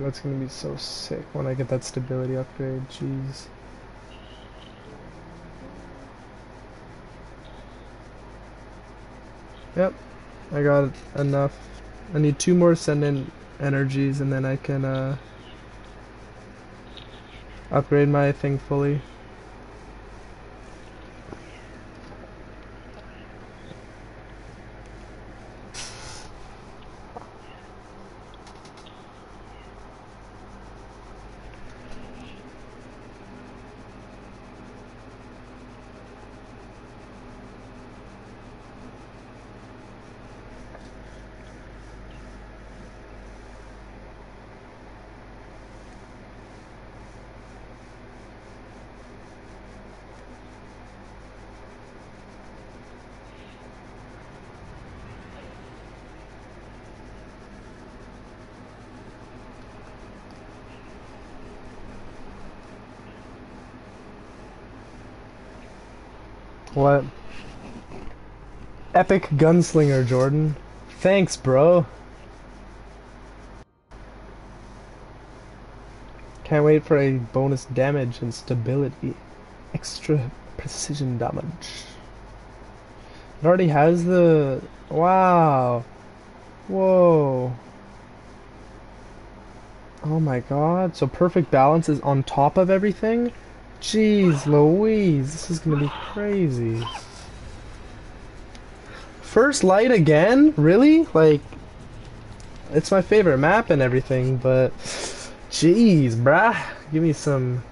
that's gonna be so sick when I get that stability upgrade. Jeez. Yep, I got enough. I need two more Ascendant energies and then I can uh, upgrade my thing fully. What? Epic gunslinger, Jordan. Thanks, bro. Can't wait for a bonus damage and stability. Extra precision damage. It already has the... Wow. Whoa. Oh my god. So perfect balance is on top of everything? Jeez Louise, this is gonna be crazy. First light again? Really? Like, it's my favorite map and everything, but jeez, bruh, give me some,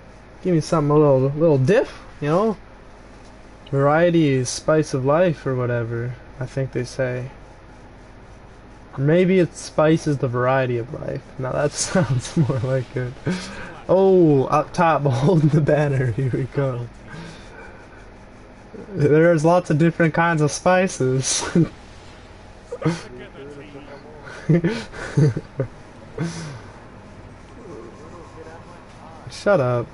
give me something a little, little diff, you know? Variety is spice of life or whatever, I think they say. Maybe it spices the variety of life. Now that sounds more like it. Oh, up top, holding the banner. Here we go. There's lots of different kinds of spices. Shut up.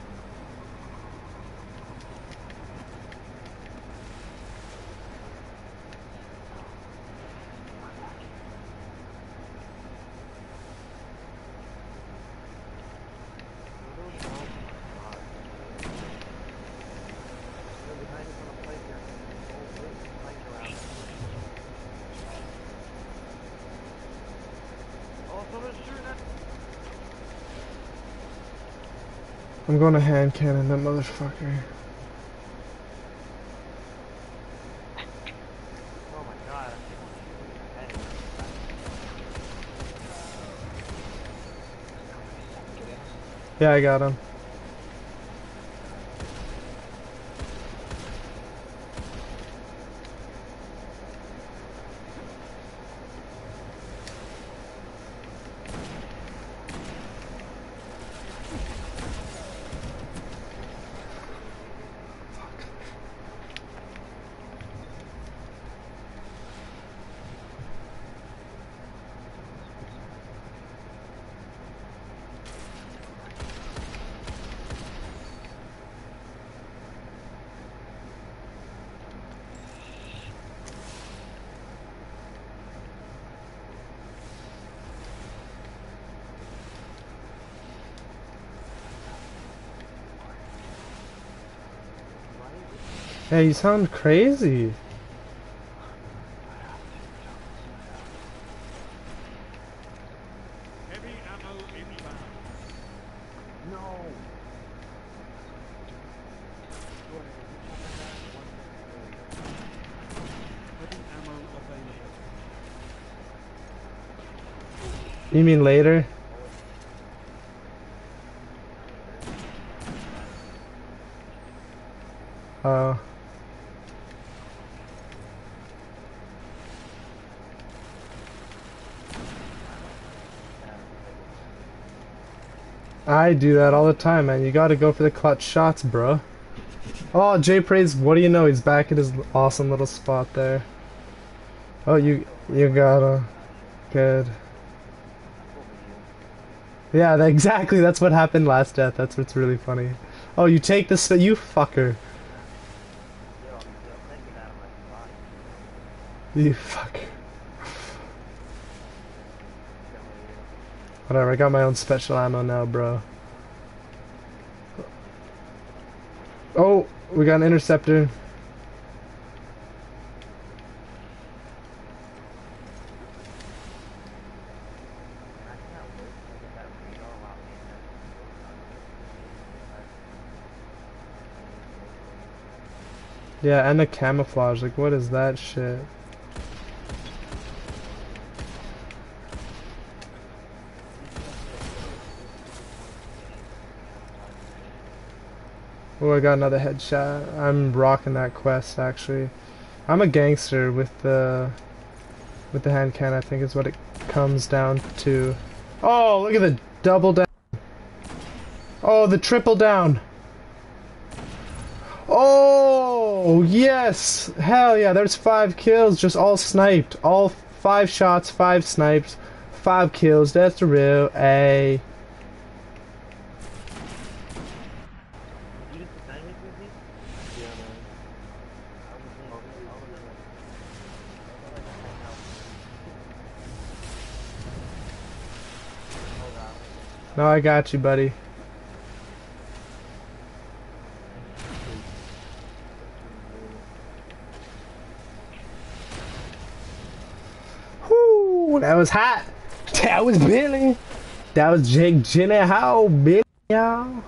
To hand cannon that motherfucker. Yeah, I got him. Yeah, you sound crazy. You mean later? Uh. Do that all the time, man. You gotta go for the clutch shots, bro. Oh, Jay Praise, what do you know? He's back at his awesome little spot there. Oh, you you gotta. Good. Yeah, exactly. That's what happened last death. That's what's really funny. Oh, you take this, you fucker. You fucker. Whatever, I got my own special ammo now, bro. Oh, we got an interceptor. Yeah, and the camouflage. Like, what is that shit? Oh, I got another headshot. I'm rocking that quest, actually. I'm a gangster with the with the hand can. I think is what it comes down to. Oh, look at the double down. Oh, the triple down. Oh, yes! Hell yeah, there's five kills, just all sniped. All five shots, five snipes, five kills. That's the real A. You just decided with me? Yeah, man. I was in I was in like I was like a house. Hold on. No, I got you, buddy. Whoo, that was hot. That was Billy. That was Jake Gyllenhaal, Billy. y'all.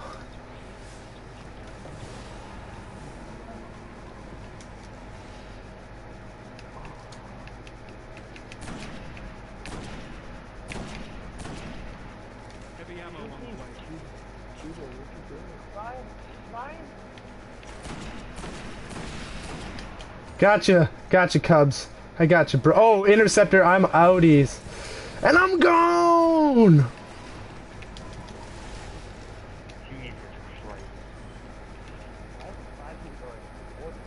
Gotcha, gotcha, Cubs. I got you, bro. Oh, interceptor. I'm outies, and I'm gone. Jesus Christ. I have five people in order.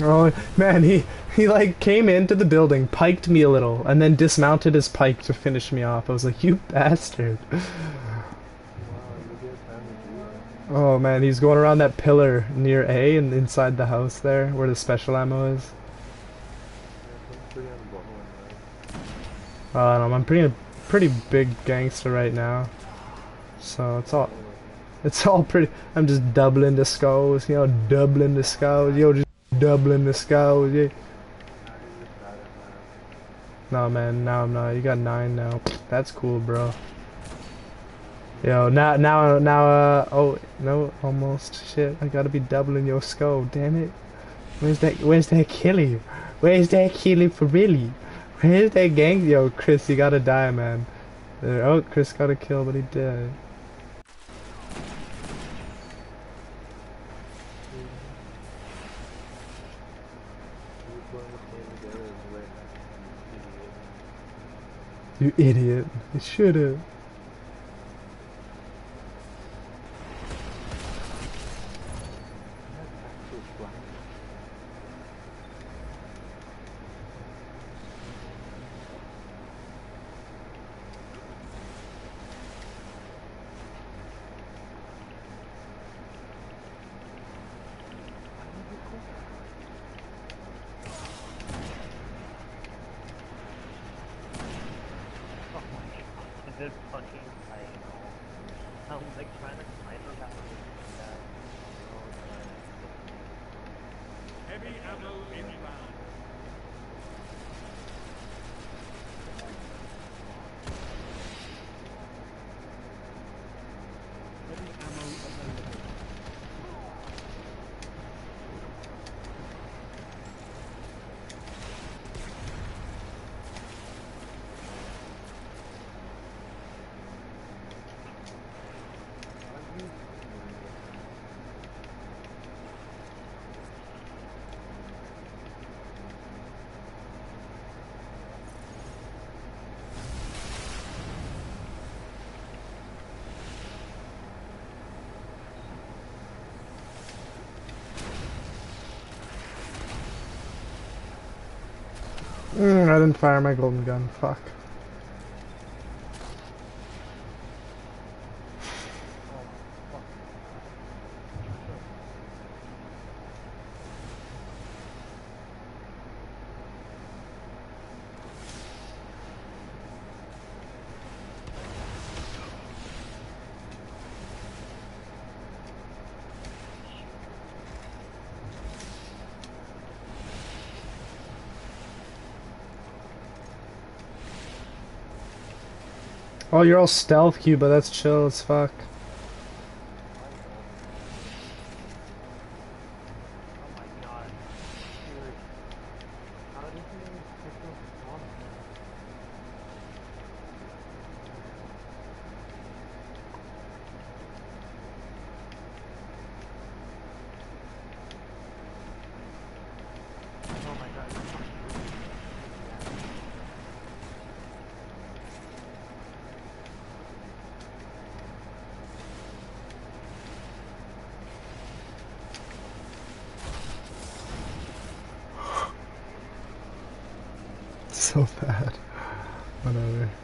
Well, that's Oh man, he he like came into the building, piked me a little, and then dismounted his pike to finish me off. I was like, you bastard. Oh man, he's going around that pillar near A and inside the house there where the special ammo is. Uh, Don't know, I'm pretty pretty big gangster right now. So it's all it's all pretty I'm just doubling the skulls, you know, doubling the skulls, yo just doubling the skulls, yeah. Just man. No man, now I'm not. You got nine now. That's cool, bro. Yo, now, now, now, uh, oh, no, almost. Shit, I gotta be doubling your skull, damn it. Where's that, where's that killie? Where's that killie for really? Where's that gang? Yo, Chris, you gotta die, man. There, oh, Chris got a kill, but he did. You idiot. You should've. That's didn't fire my golden gun. Fuck. you're all stealth, Cuba. That's chill as fuck. para ver.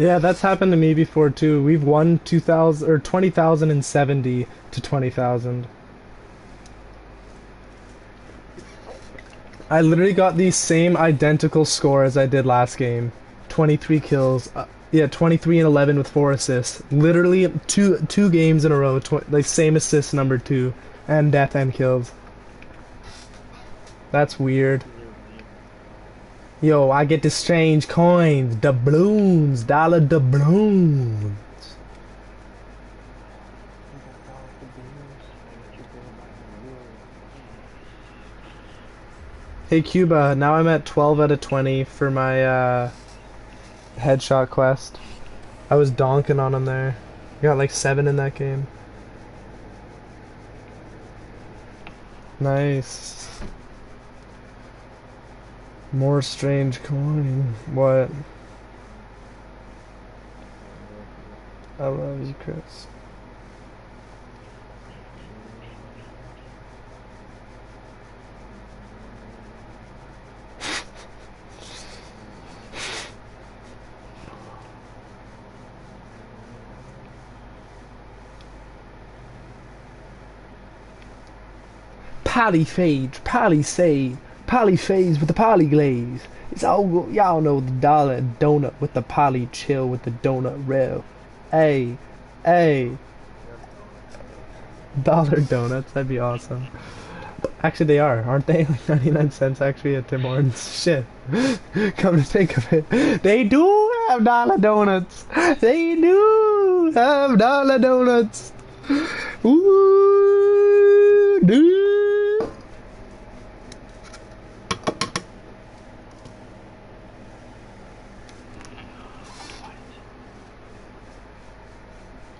Yeah, that's happened to me before too. We've won 2000 or 20,070 to 20,000. I literally got the same identical score as I did last game. 23 kills. Uh, yeah, 23 and 11 with 4 assists. Literally two two games in a row, like same assist number 2 and death and kills. That's weird. Yo, I get the strange coins, doubloons, dollar doubloons. Hey Cuba, now I'm at 12 out of 20 for my uh, headshot quest. I was donking on him there. Got like 7 in that game. Nice. More strange coin. What? I love you, Chris. Polyphage, polyphase with the polyglaze. It's all y'all know the dollar donut with the poly chill with the donut rail. Hey, hey. Dollar donuts, that'd be awesome. Actually, they are, aren't they? Like 99 cents actually at Tim Hortons. Shit. Come to think of it. They do have dollar donuts. They do have dollar donuts. Ooh, dude. What? Gift of the sun. Gain an additional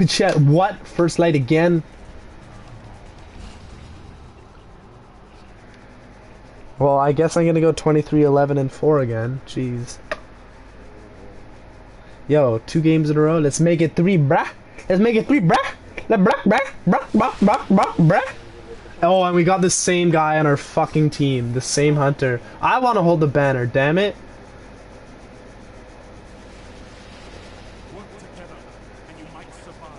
Pack Pichette, what? First light again? Well, I guess I'm gonna go 23, 11, and 4 again. Jeez. Yo, two games in a row. Let's make it three, brah. Let's make it three, brah. Let. Oh, and we got the same guy on our fucking team. The same hunter. I want to hold the banner, damn it. Work together, and you might survive.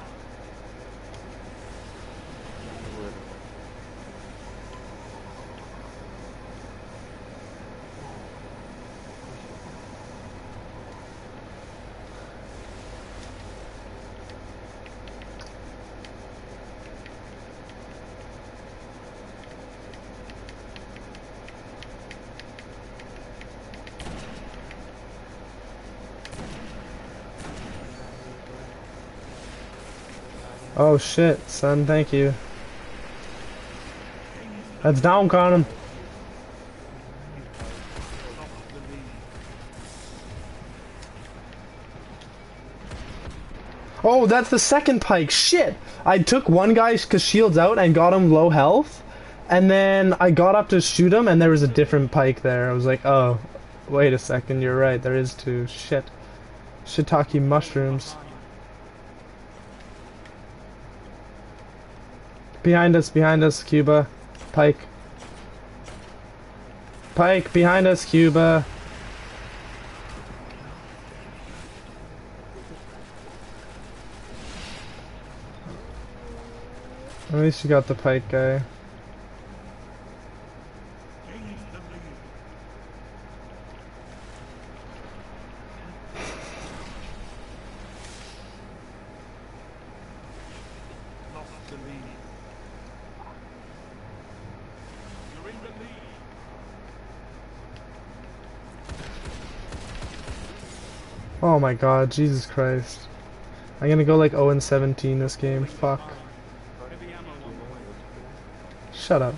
Oh shit, son, thank you. That's down, Conan. Oh, that's the second pike. Shit! I took one guy because shield's out and got him low health. And then I got up to shoot him and there was a different pike there. I was like, oh, wait a second, you're right, there is two. Shit. Shiitake mushrooms. Behind us, behind us, Cuba. Pike. Pike, behind us, Cuba. At least you got the pike guy. Gain the lead. Lost the lead. You're in the lead. Oh my god, Jesus Christ. I'm gonna go like 0 and 17 this game. Fuck. Shut up.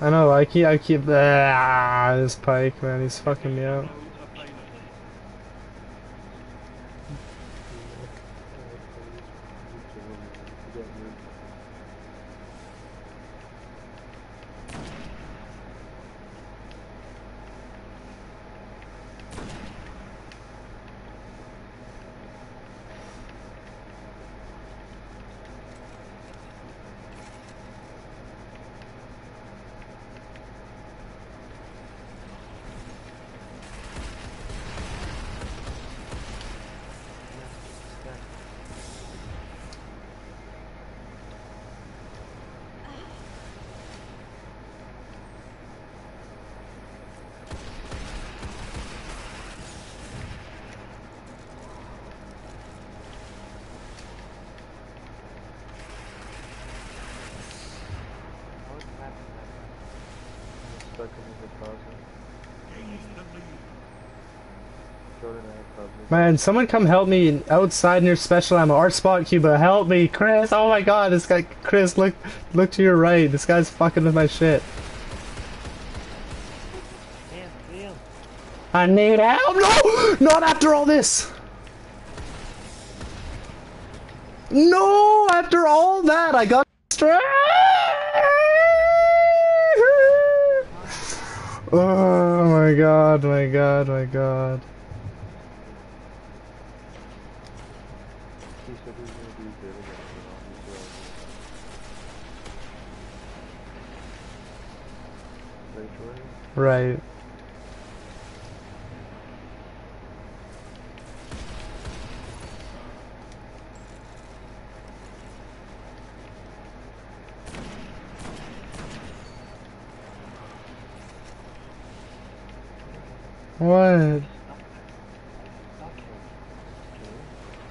I know. I keep. I keep. Ah, this pike, man. He's fucking me up. Ammo available. How is that happening? Stuck in the closet. Gain the lead. Jordan and I closet. Man, someone come help me outside near special ammo. Art spot Cuba, help me, Chris. Oh my god, this guy, Chris, look, look to your right. This guy's fucking with my shit. Damn, damn. I need help. No, not after all this. No, after all that, I got straight. Oh my god, my god, my god. Right. What?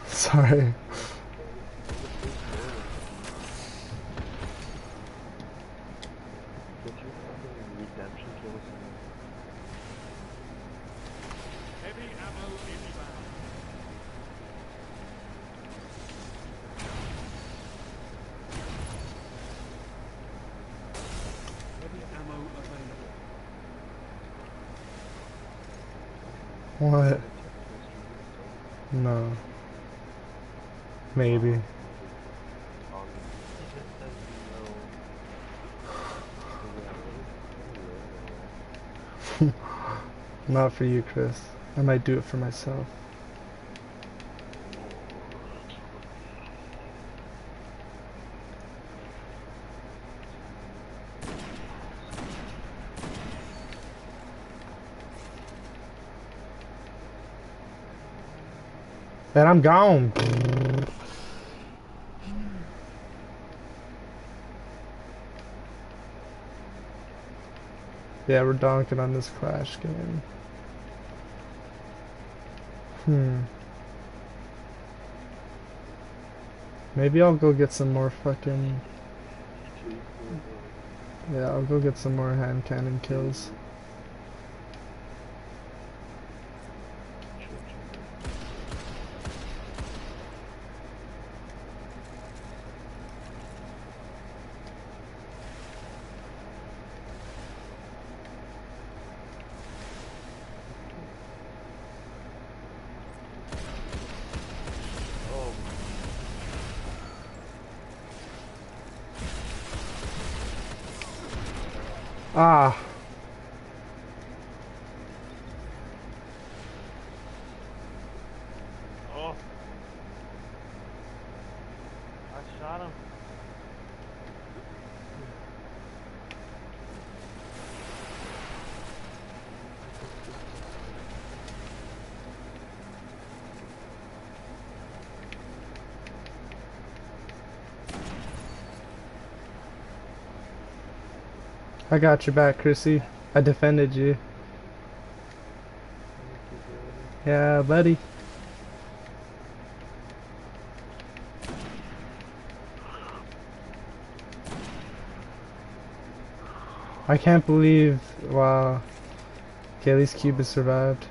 Sorry. Get your fucking redemption kill soon. Heavy ammo inbound. Heavy ammo available. What? No. Maybe. It just says no. Not for you, Chris. I might do it for myself. And I'm gone. Yeah, we're donking on this Clash game. Hmm. Maybe I'll go get some more fucking. Yeah, I'll go get some more hand cannon kills. Ah. Oh. I shot him. I got your back, Chrissy. I defended you. Yeah, buddy. I can't believe. Wow. Okay, at least Cubus survived.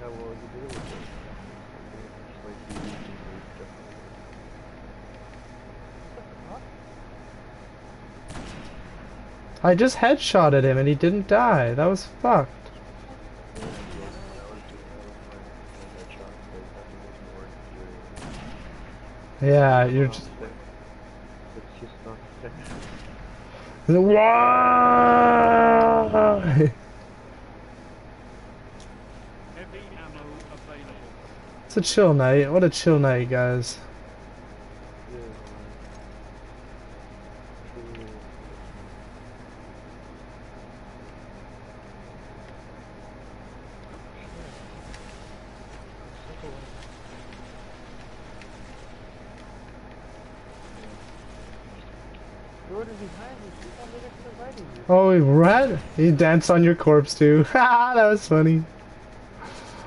Yeah, well, you did it with it. Just like you usually do. I just headshotted him and he didn't die. That was fucked. Yeah, you're just. Why? It's a chill night. What a chill night, guys. Oh, ran. He danced on your corpse too. Ha, that was funny.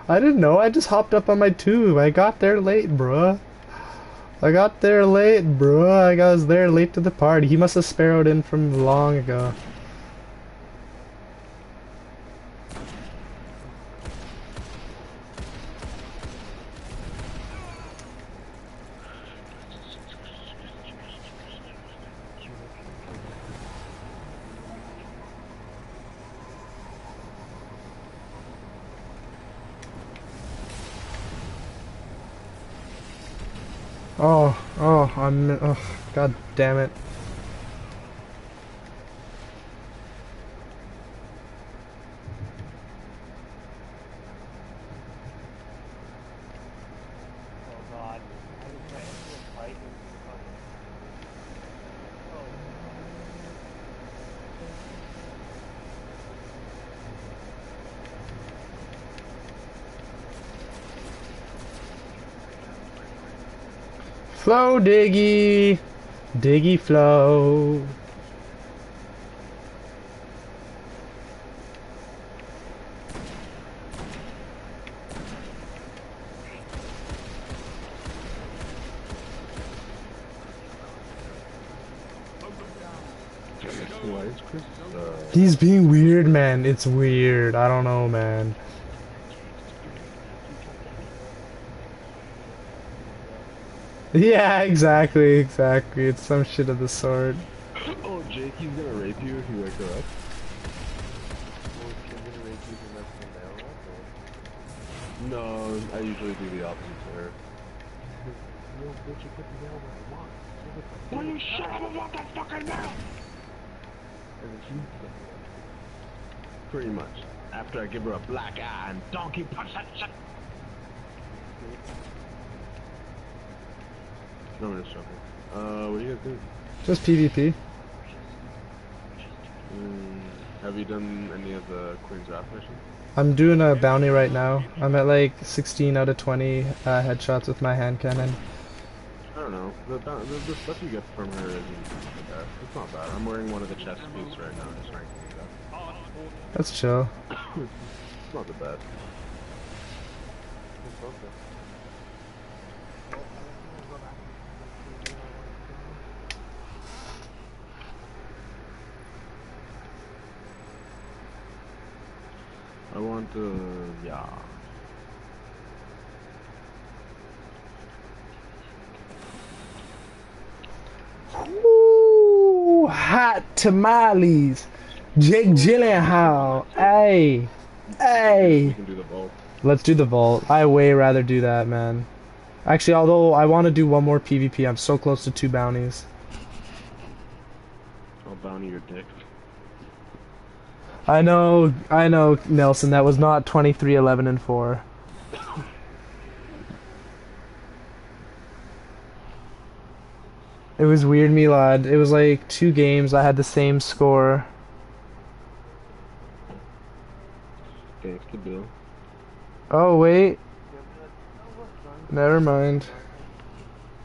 I didn't know. I just hopped up on my tube. I got there late, bruh. I got there late, bruh. I was there late to the party. He must have sparrowed in from long ago. Oh, oh, I'm. Oh, god damn it. Oh god. I was trying to fight and fucking. it. Flow diggy. Diggy flow. Why is Chris, uh, He's being weird, man. It's weird. I don't know, man. Yeah, exactly, exactly. It's some shit of the sort. Oh, Jake, he's gonna rape you if you wake her up. well, she's gonna raise you and that's when they're up, or? No, I usually do the opposite to her. Yo, bitch, you put the nail where I want. Give it to Will you shut up about that fucking now? And then she Pretty much. After I give her a black eye and donkey punch that shit. No, I'm just joking. Uh, what do you guys do? Just PvP. Mm, have you done any of the Queen's Wrath missions? I'm doing a bounty right now. I'm at like 16 out of 20 uh, headshots with my hand cannon. I don't know. The, the, the stuff you get from her isn't the best. It's not bad. I'm wearing one of the chest boots right now, just ranking it up. That's chill. It's not the best. It's okay. Want yeah. Ooh, hot tamales. Jake Gyllenhaal. Hey. Hey. do. Let's do the vault. I way rather do that, man. Actually, although I want to do one more PvP, I'm so close to two bounties. I'll bounty your dick. I know, I know, Nelson. That was not 23, 11, and 4. It was weird, Milad. It was like two games. I had the same score. Thanks to Bill. Oh wait, Yeah, but, what guns? never mind. Is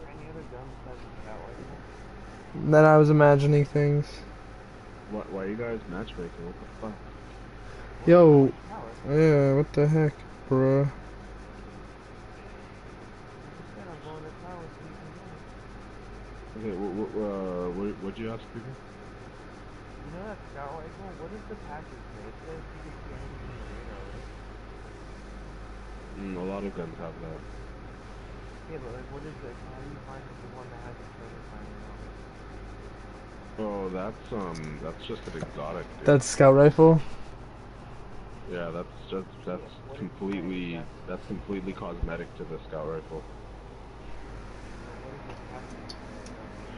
there any other gun besides the scout rifle? Then I was imagining things. Why, why are you guys matchmaking? What the fuck? Yo, yeah, what the heck, bruh? You said I'm going to tower so you can go. Okay, what, what, uh, what, what'd you ask people? You know that scout rifle? What is the package made? It says you can see anything in the radar. Mm, a lot of guns have that. Yeah, but like, what is it? How do you find the one that has a certain timing on it? Oh, that's um, that's just an exotic. Dude. That's scout rifle. yeah, that's just that's completely that's completely cosmetic to the scout rifle.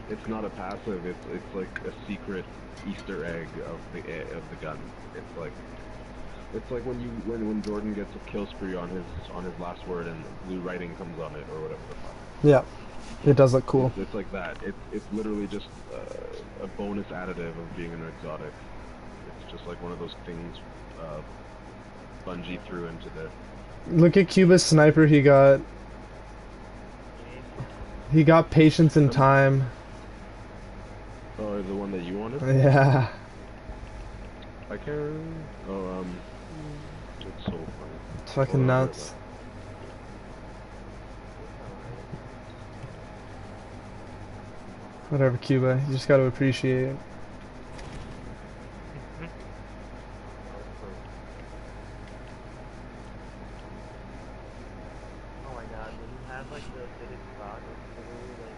It's not a passive. It's it's like a secret Easter egg of the of the gun. It's like it's like when you when when Jordan gets a kill spree on his on his last word and blue writing comes on it or whatever the fuck. Yeah, it does look cool. It's, it's like that. It's it's literally just uh, a bonus additive of being an exotic. It's just like one of those things uh, Bungie threw into the. Look at Cuba's sniper. He got he got patience and time. Oh, the one that you wanted? Yeah. I can. Oh, um. It's so funny. It's fucking nuts. Whatever, Cuba. You just gotta appreciate it. Oh my god, when you have like the fitted stock, it's literally like.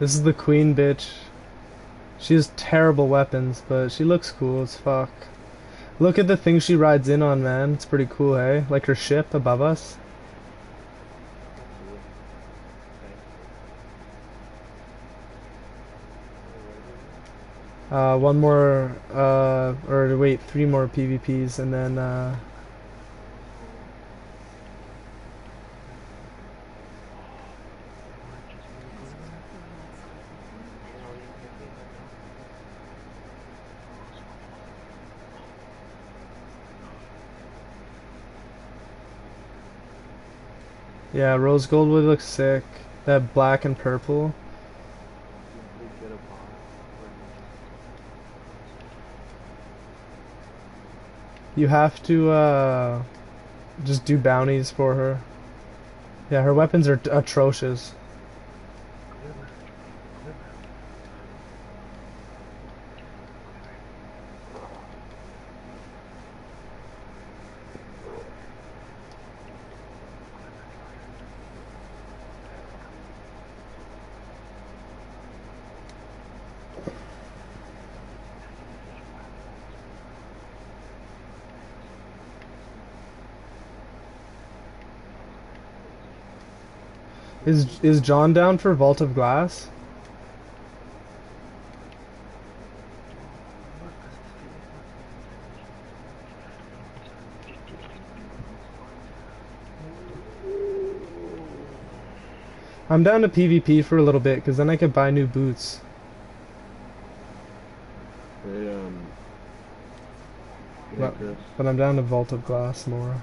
This is the queen bitch. She has terrible weapons, but she looks cool as fuck. Look at the thing she rides in on, man. It's pretty cool, hey? Like her ship above us. Uh, one more, uh, or wait, three more PvPs, and then, uh, yeah, rose gold would look sick. That black and purple. You have to, uh, just do bounties for her. Yeah, her weapons are atrocious. Is John down for Vault of Glass? I'm down to PvP for a little bit, because then I could buy new boots. Hey, um. But, but I'm down to Vault of Glass more.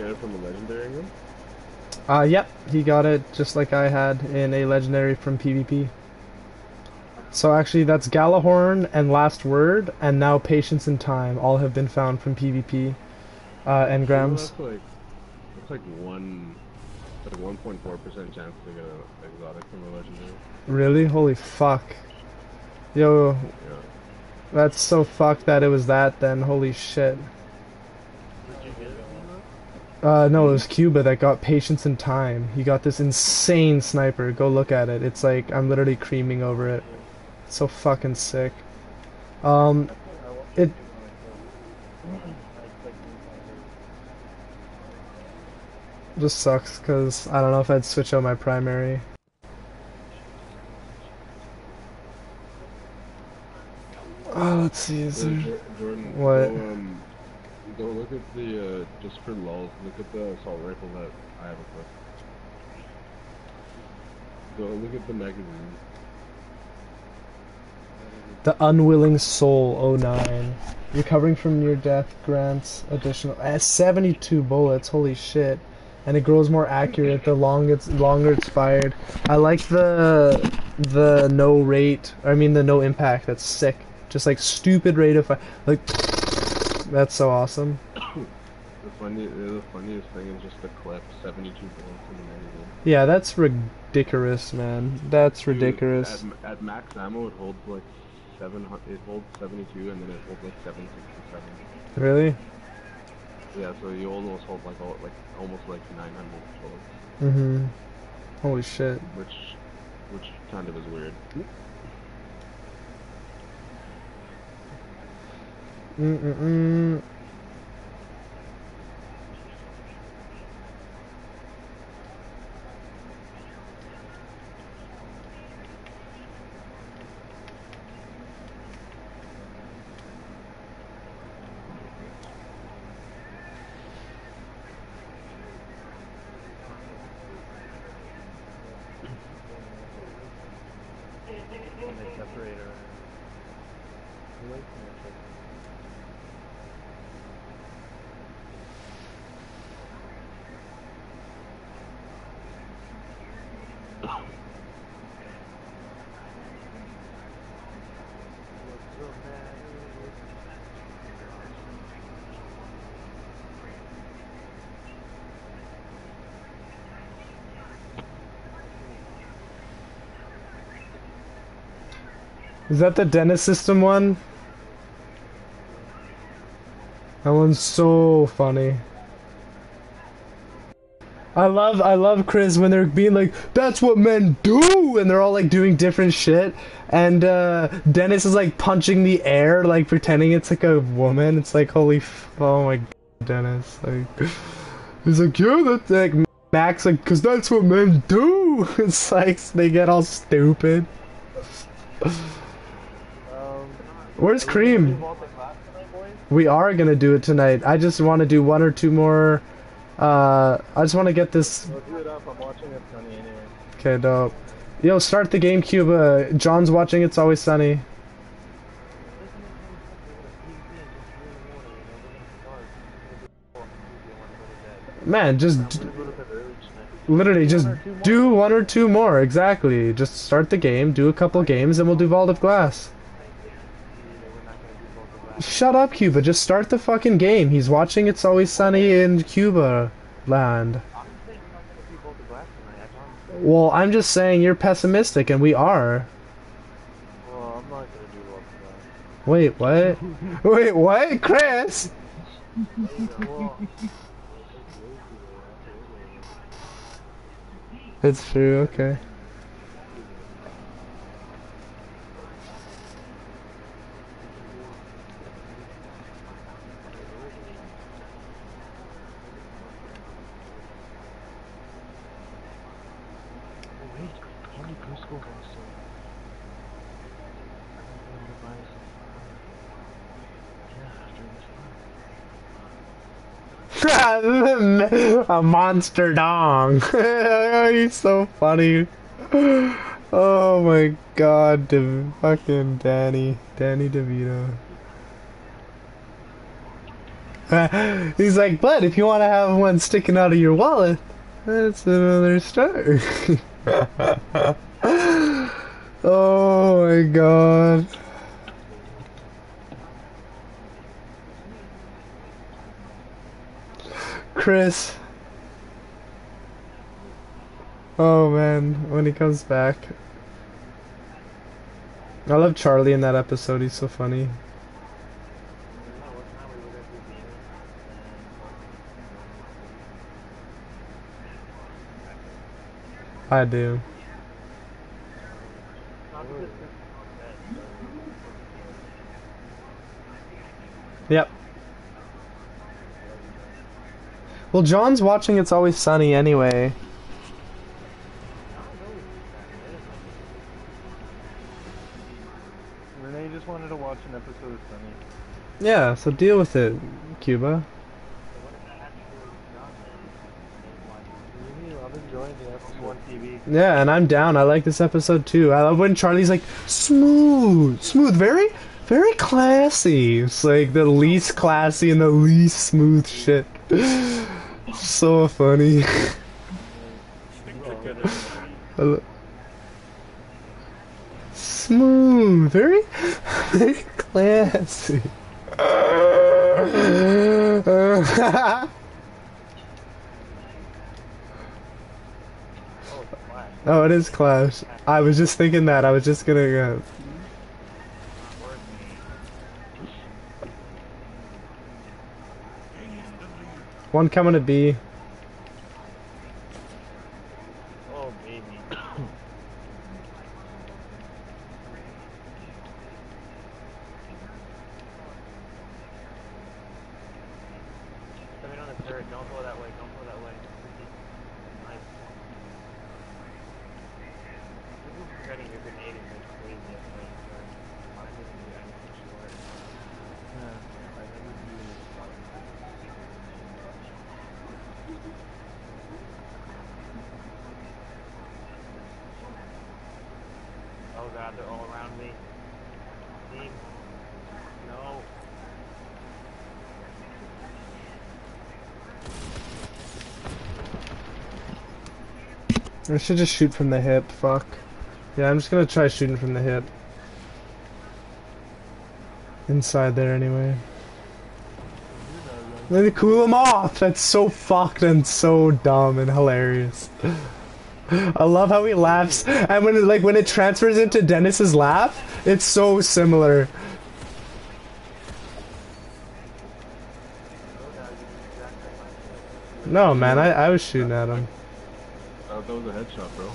get it from a legendary room? Uh, yep, he got it just like I had in a legendary from PvP. So actually, that's Gjallarhorn and Last Word, and now Patience and Time all have been found from PvP uh, engrams. That's like that's like one like one point four percent chance to get an exotic from a legendary. Really? Holy fuck. Yo, Yeah. that's so fucked that it was that then. Holy shit. Did you get it from that? Uh, no, it was Cuba that got Patience and Time. He got this insane sniper. Go look at it. It's like, I'm literally creaming over it. It's so fucking sick. Um, It- I expect you just sucks because I don't know if I'd switch out my primary. Oh, let's see. Is there... Jordan, What? Um, go look at the uh, just for lulz. Look at the assault rifle that I have equipped. Go look at the magazine. The Unwilling Soul 09. Recovering from near death grants additional uh, 72 bullets. Holy shit. And it grows more accurate the long it's longer it's fired. I like the the no rate. I mean the no impact. That's sick. Just like stupid rate of fire. Like that's so awesome. The funny, the funniest thing is just the clip. Seventy-two bullets in the magazine. Yeah, that's ridiculous, man. That's Dude, ridiculous. At, at max ammo, it holds like seven. It holds seventy-two, and then it holds like seven sixty-seven. Really? Yeah, so you almost hold like all, like almost like nine hundred bullets, Mhm. Holy shit. which which kind of is weird. Mm mm mm. Is that the Dennis system one? That one's so funny. I love I love Chris when they're being like, that's what men do and they're all like doing different shit and uh Dennis is like punching the air like pretending it's like a woman. It's like holy f- oh my god, Dennis. Like he's like, yeah, that's like Max like cause that's what men do. It's like they get all stupid. Where's Cream? We are gonna do it tonight. I just want to do one or two more. Uh, I just want to get this. Okay, dope. Yo, start the GameCube. Uh, John's watching. It's always sunny. Man, just literally just do one or two more. Exactly. Just start the game, do a couple games, and we'll do Vault of Glass. Shut up, Cuba. Just start the fucking game. He's watching It's Always Sunny in Cuba land. Well, I'm just saying you're pessimistic, and we are. Wait, what? Wait, what? Chris? It's true, okay. A monster dong. He's so funny. Oh my god, De- fucking Danny, Danny DeVito. He's like, but if you want to have one sticking out of your wallet, that's another story. oh my god. Chris. Oh man, when he comes back. I love Charlie in that episode, he's so funny. I do. Yep. Well, John's watching It's Always Sunny anyway. Renee just wanted to watch an episode of Sunny. Yeah, so deal with it, Cuba. Really, I'm enjoying the episode on TV. Yeah, and I'm down. I like this episode too. I love when Charlie's like, smooth, smooth, very, very classy. It's like the least classy and the least smooth shit. so funny. Stick together. I lo- Smooth, very, very classy. oh, it is Clash. I was just thinking that. I was just gonna. Uh, one coming to B. Oh, baby. Coming on the third. Don't go that way. Don't go that way. Nice. This is regretting your grenade is like crazy at the start. Mine didn't do anything short. Oh god, they're all around me. Team. No. I should just shoot from the hip. Fuck. Yeah, I'm just gonna try shooting from the hip. Inside there anyway. Let me cool him off. That's so fucked and so dumb and hilarious. I love how he laughs, and when it, like when it transfers into Dennis's laugh, it's so similar. No, man, I, I was shooting at him. Uh, that was a headshot, bro.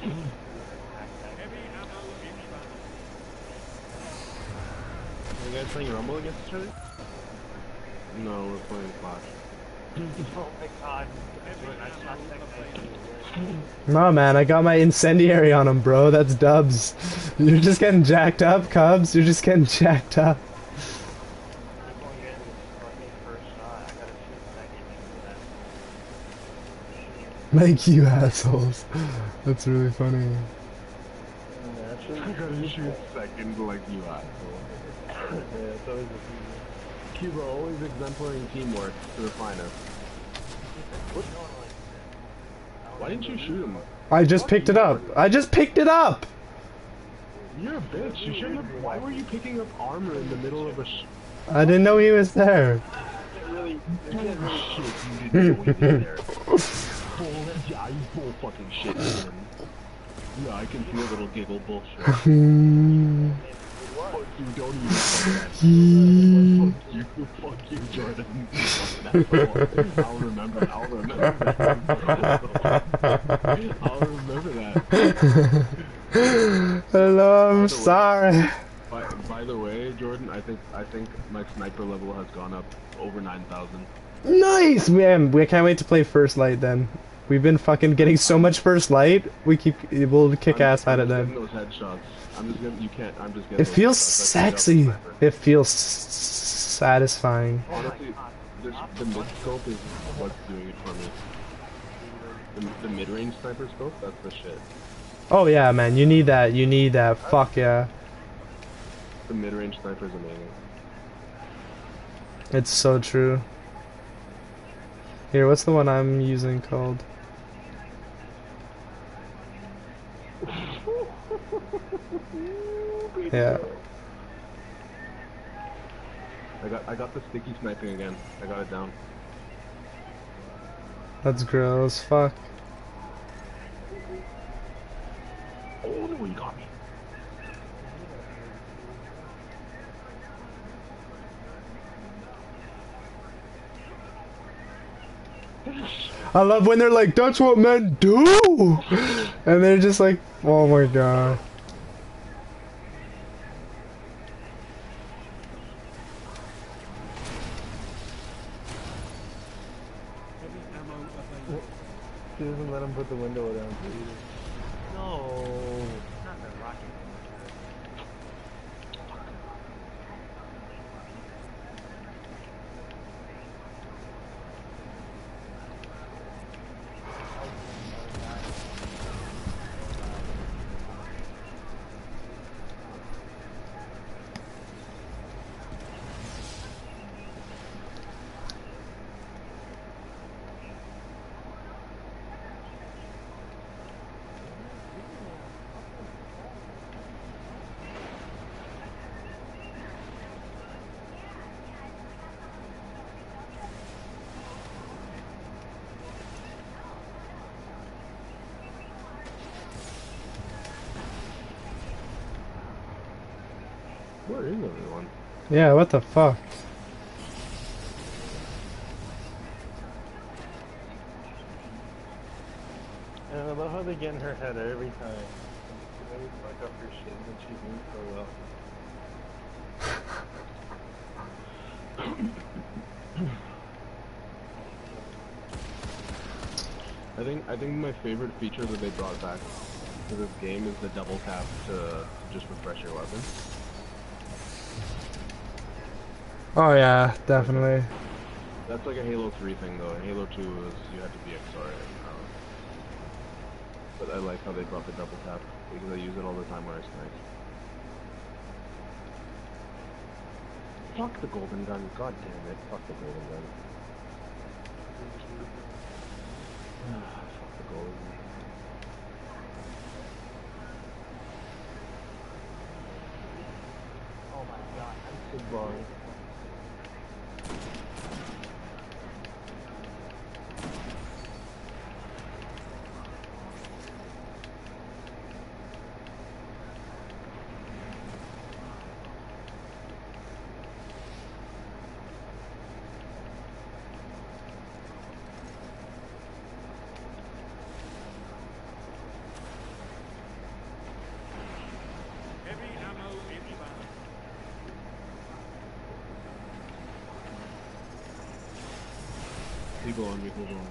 Heavy ammo inbound. Are you guys playing Rumble against each other? No, we're playing Clash. Oh my god. Heavy I shot ammo that guy. available. No, man, I got my incendiary on him, bro. That's dubs. You're just getting jacked up, Cubs. You're just getting jacked up. I'm going in with fucking first shot. I gotta shoot second into that. Like you assholes. That's really funny. I gotta shoot second like you asshole. Yeah, it's always a thing. Cuba always exemplary teamwork to the finest. Why didn't you shoot him? I just picked it up. I just picked it up. You're a bitch. You shouldn't have. Why were you picking up armor in the middle of a sh- I didn't know he was there. Really? Shit, you didn't know he was there. Yeah, you full fucking shit, man. Yeah, I can feel a little giggle bullshit. Fuck you, don't even. Fuck you, fuck you, Jordan. I'll remember, I'll remember. that. I'll remember that. Hello, I'm sorry. By, by the way, Jordan, I think I think my sniper level has gone up over 9,000. Nice, man. We can't wait to play First Light then. We've been fucking getting so much first light. We keep we'll kick I'm- ass at it I'm just then. getting those headshots. I'm just getting. You can't. I'm just. It feels headshots. That's the sexy. It feels satisfying. Honestly, this, the mid scope is what's doing it for me. The, the mid range sniper scope, that's the shit. Oh yeah, man. You need that. You need that. Fuck yeah. The mid range sniper is amazing. It's so true. Here, what's the one I'm using called? Yeah. I got I got the sticky sniping again. I got it down. That's gross. Fuck. Oh no, you got me. I love when they're like, "That's what men do," and they're just like, "Oh my god." She doesn't let him put the window down, please. No, not the rocket launcher. Where is everyone? Yeah, what the fuck? And I love how they get in her head every time. They always fuck up her shit and she's doing so well. I think I think my favorite feature that they brought back to this game is the double tap to, to just refresh your weapon. Oh yeah, definitely. That's like a Halo 3 thing though. In Halo 2 was you had to be XR. Um, but I like how they brought the double tap because I use it all the time when I snipe. Fuck the golden gun. God damn it. Fuck the golden gun. Fuck the golden gun. People on me, people on.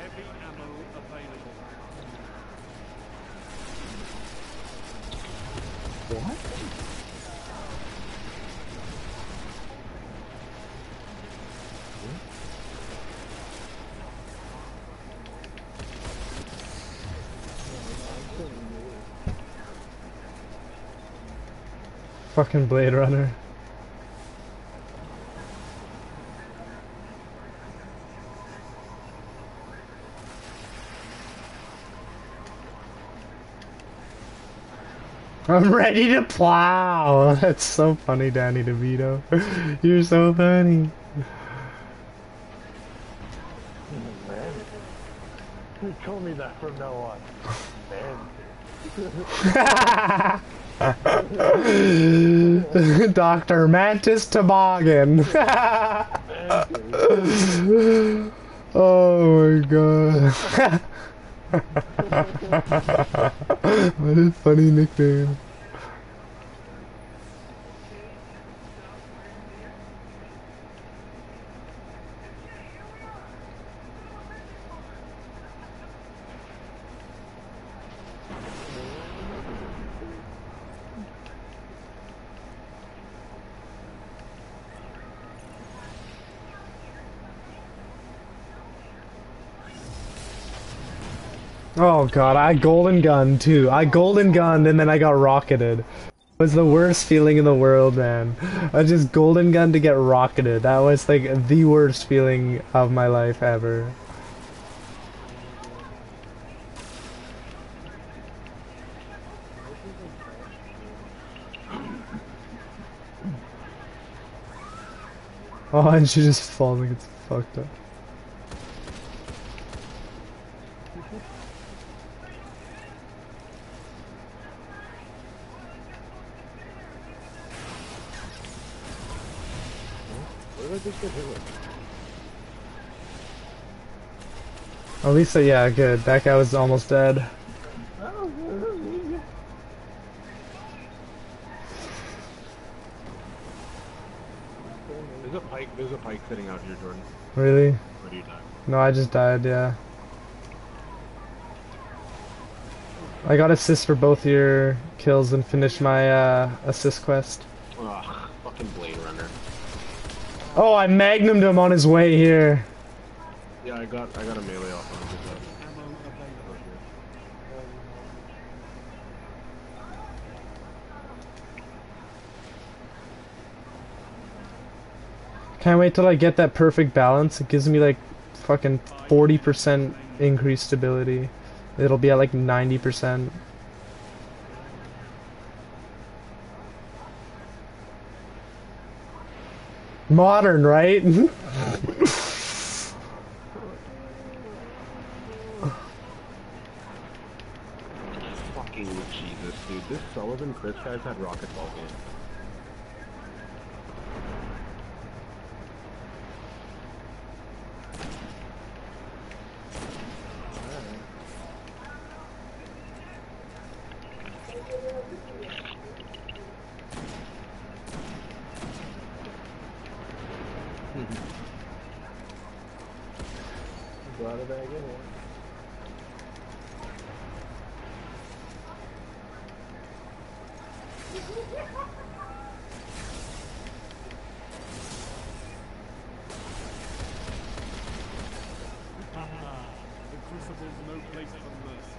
Heavy ammo available. Fucking Blade Runner. I'm ready to plow. That's so funny, Danny DeVito. You're so funny. Man. You told me that from now on. Man. Dr. Mantis Toboggan. oh my god. what a funny nickname. God, I golden gun too. I golden gunned and then I got rocketed. It was the worst feeling in the world, man. I just golden gunned to get rocketed. That was like the worst feeling of my life ever. Oh, and she just falls like it's fucked up. What did I just get hit with? At least, uh, yeah, good. That guy was almost dead. There's a pike. There's a pike sitting out here, Jordan. Really? Do you die? No, I just died, yeah. I got assist for both your kills and finished my uh, assist quest. Ugh, fucking Blade Runner. Oh, I magnumed him on his way here. Yeah, I got I got a melee off on him. just, uh, Ammo available. Can't wait till I get that perfect balance. It gives me like fucking 40% increased stability. It'll be at like 90%. Modern, right? Fucking Jesus, dude. This Sullivan Chris guy's had rocket ball game. Brought it back in here. Ah, the crucible's no place for mercy.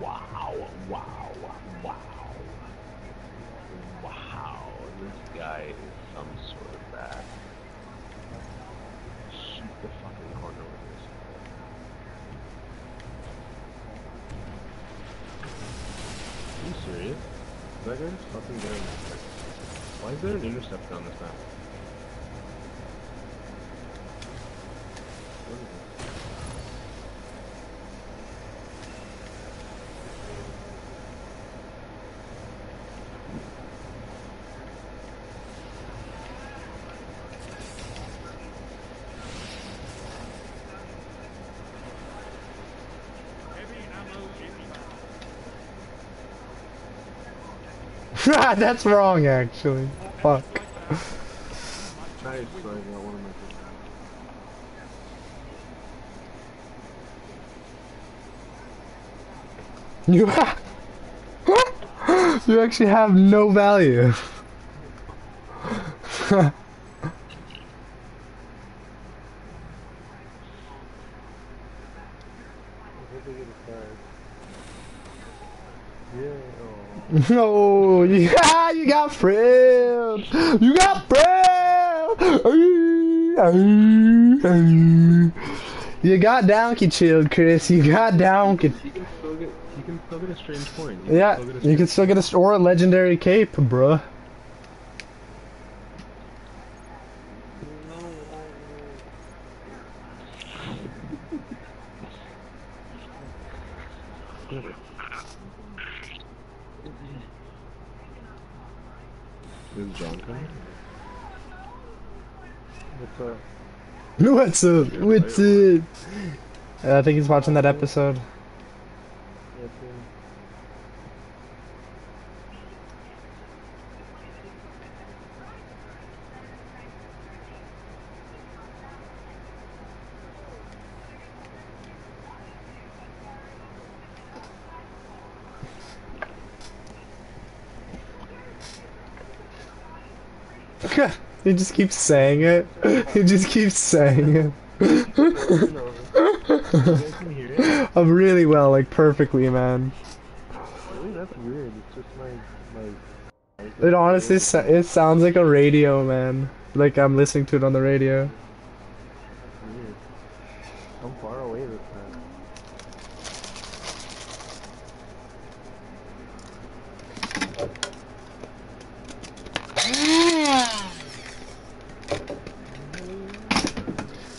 Wow, wow, wow. Wow, this guy is some sort of bad. Shoot the fucking corner with this. Are you serious? That guy's fucking getting Why is there an intercept on this map? What is this? Heavy ammo That's wrong, actually. Fuck. You You actually have no value. I think they get a card. Yeah. Oh. No, yeah, you got frailed. You got frailed. You got donkey chilled, Chris. You got donkey. You can still get you can still get a strange point. You Yeah, can still get a you strange can still get a or a legendary cape, bruh. Is John coming? What's up? What's up? I think he's watching that episode. Yes, sir. He just keeps saying it. He just keeps saying it. You guys can hear it? I'm really well, like perfectly, man. That's weird. It's just my my. It honestly, it sounds like a radio, man. Like I'm listening to it on the radio.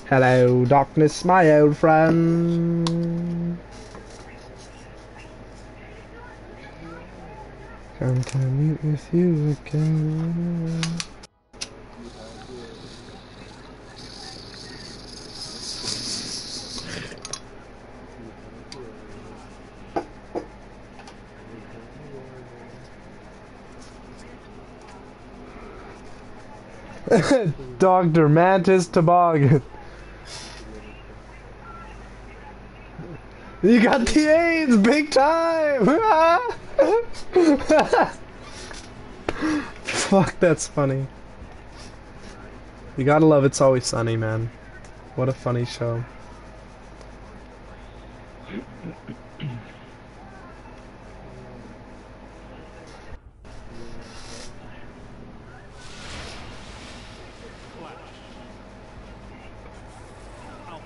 Hello, darkness, my old friend. Come to meet with you again. Dr. Mantis Toboggan. You got the AIDS big time! Fuck, that's funny. You gotta love It's Always Sunny, man. What a funny show.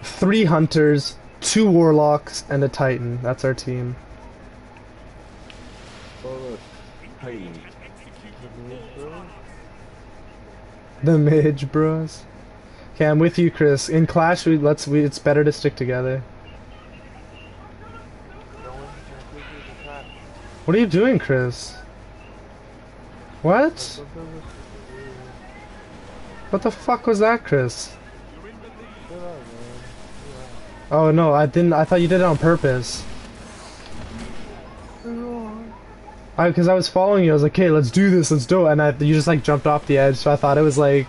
Three hunters, two warlocks, and a titan. That's our team. The Midge Bros. Okay, I'm with you, Chris. In Clash, we let's we. It's better to stick together. What are you doing, Chris? What? What the fuck was that, Chris? Oh no, I didn't. I thought you did it on purpose. I because I was following you. I was like, "Okay, let's do this. Let's do it." And I, you just like jumped off the edge. So I thought it was like,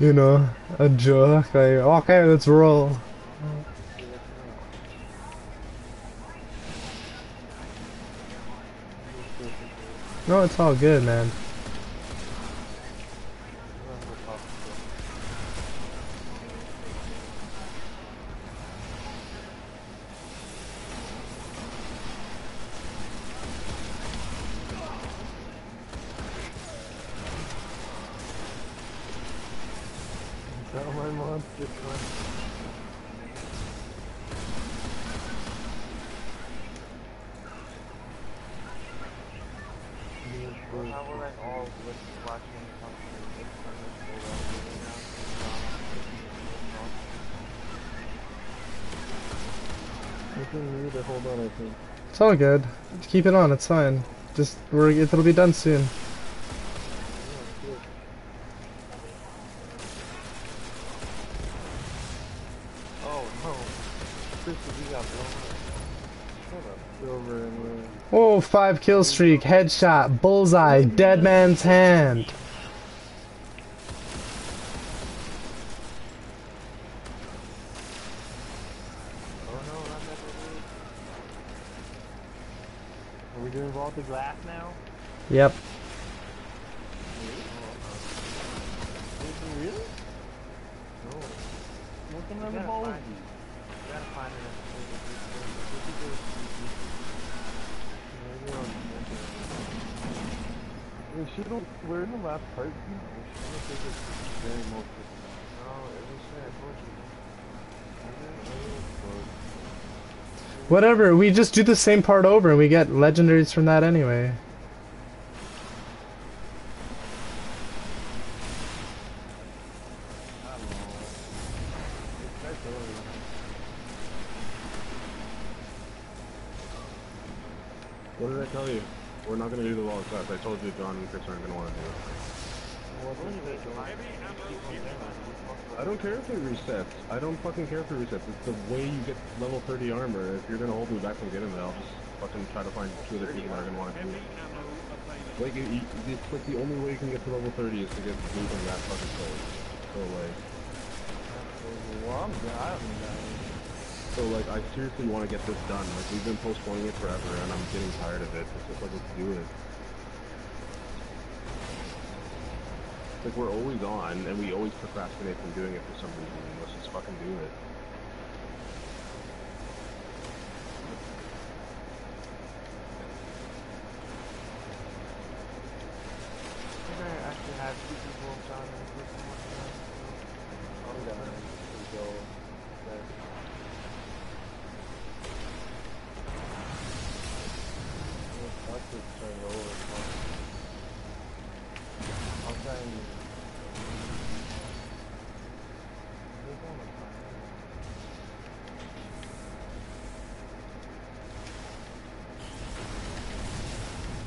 you know, a joke. Like, okay, let's roll. No, it's all good, man. Tell my monster friend. Well, how will like all with watching something make fun of so well doing now? I can read it. Hold on, I think. It's all good. Keep it on. It's fine. Just we're it'll be done soon. 5 kill streak, headshot, bullseye, dead man's hand. Are we doing Vault of Glass now? Yep. Whatever, we just do the same part over and we get legendaries from that anyway. What did I tell you? We're not gonna do the wall class. I told you John and Chris aren't gonna want to do it. I don't care if it resets. I don't fucking care if it resets. It's the way 30 armor. If you're gonna hold me back from getting it, I'll just fucking try to find two other people that are gonna want to do it. Like, it, it- it's like the only way you can get to level 30 is to get blue from that fucking sword. So like, Well, I'm dying. so like, I seriously want to get this done. Like, we've been postponing it forever, and I'm getting tired of it. It's just like, let's do it. Like we're always on, and we always procrastinate from doing it for some reason. Let's just fucking do it. I think I actually have two people down in the group one time. I'm gonna go there. Let's just turn it over. huh? I'll try and. There's one more time.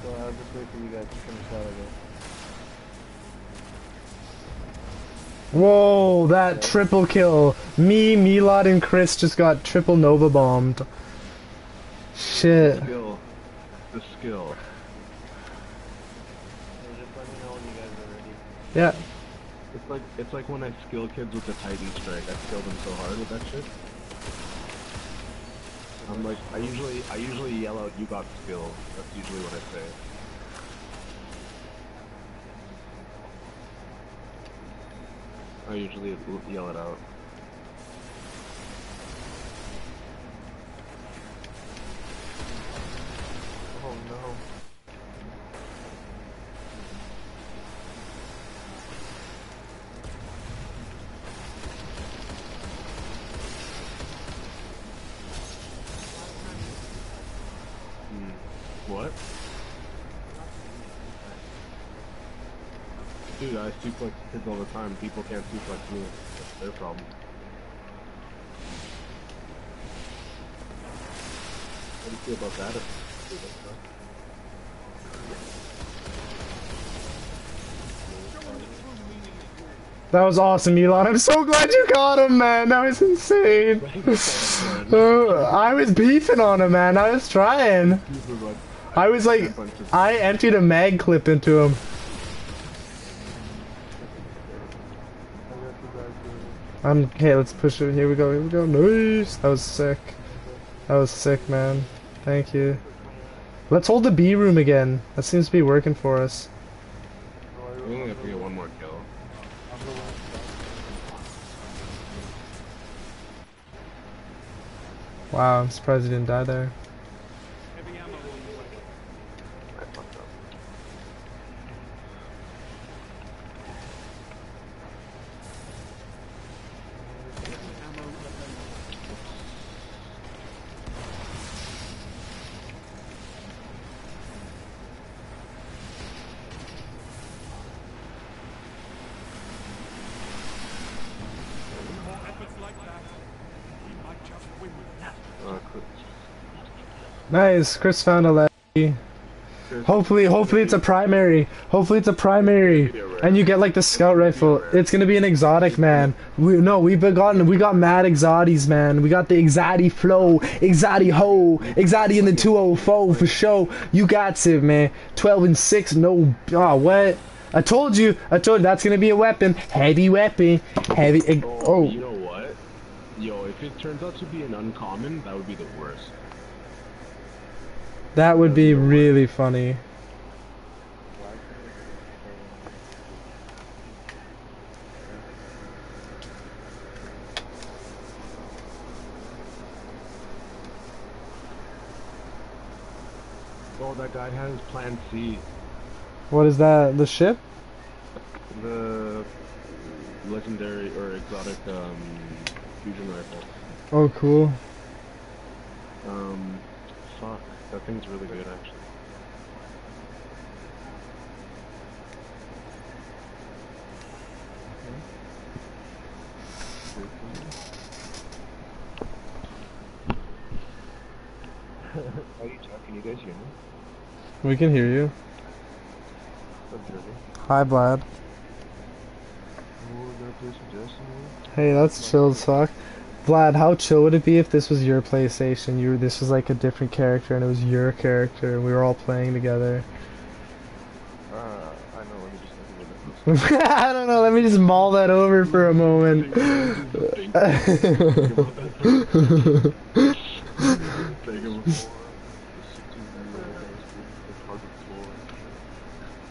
So I'll just wait for you guys to finish out of it. Whoa, that triple kill. Me, Milad, and Chris just got triple Nova bombed. Shit. Skill. The skill. So just let me know when you guys are ready. Yeah. It's like it's like when I skill kids with the Titan strike. I skill them so hard with that shit. I'm like, I usually I usually yell out, "You got skill." That's usually what I say. I usually yell it out. Oh no. Hmm. What? Dude, I suplex kids all the time. People can't suplex me. That's their problem. How do you feel about that? That was awesome, Elon. I'm so glad you got him, man. That was insane. Uh, I was beefing on him, man. I was trying. I was like, I emptied a mag clip into him. I'm okay. Let's push it. Here we go. Here we go. Nice. That was sick. That was sick, man. Thank you. Let's hold the B room again. That seems to be working for us. We only have to get one more kill. I'm the one Wow, I'm surprised he didn't die there. Nice. Chris found a lefty. Hopefully, hopefully it's a primary. Hopefully it's a primary, and you get like the scout rifle. It's gonna be an exotic, man. We no, we've gotten we got mad exotis, man. We got the exotic flow, exotic ho, exotic in the 204 for show. You got it, man. 12 and six, no. Oh, what? I told you. I told you that's gonna be a weapon. Heavy weapon. Heavy. Oh, Oh, you know what? Yo, if it turns out to be an uncommon, that would be the worst. That would be really funny. Oh, that guy has Plan C. What is that? The ship? The legendary or exotic um, fusion rifle. Oh, cool. Um, fuck, that thing's really good actually. Are you talking? You guys hear me? We can hear you. What's up, Jerry? Hi, Vlad. We're gonna play some Destiny. Hey, that's chill as fuck. Vlad, how chill would it be if this was your PlayStation? You, this was like a different character, and it was your character, and we were all playing together. Uh, I know. Let me just think of. I don't know. Let me just mull that over for a moment.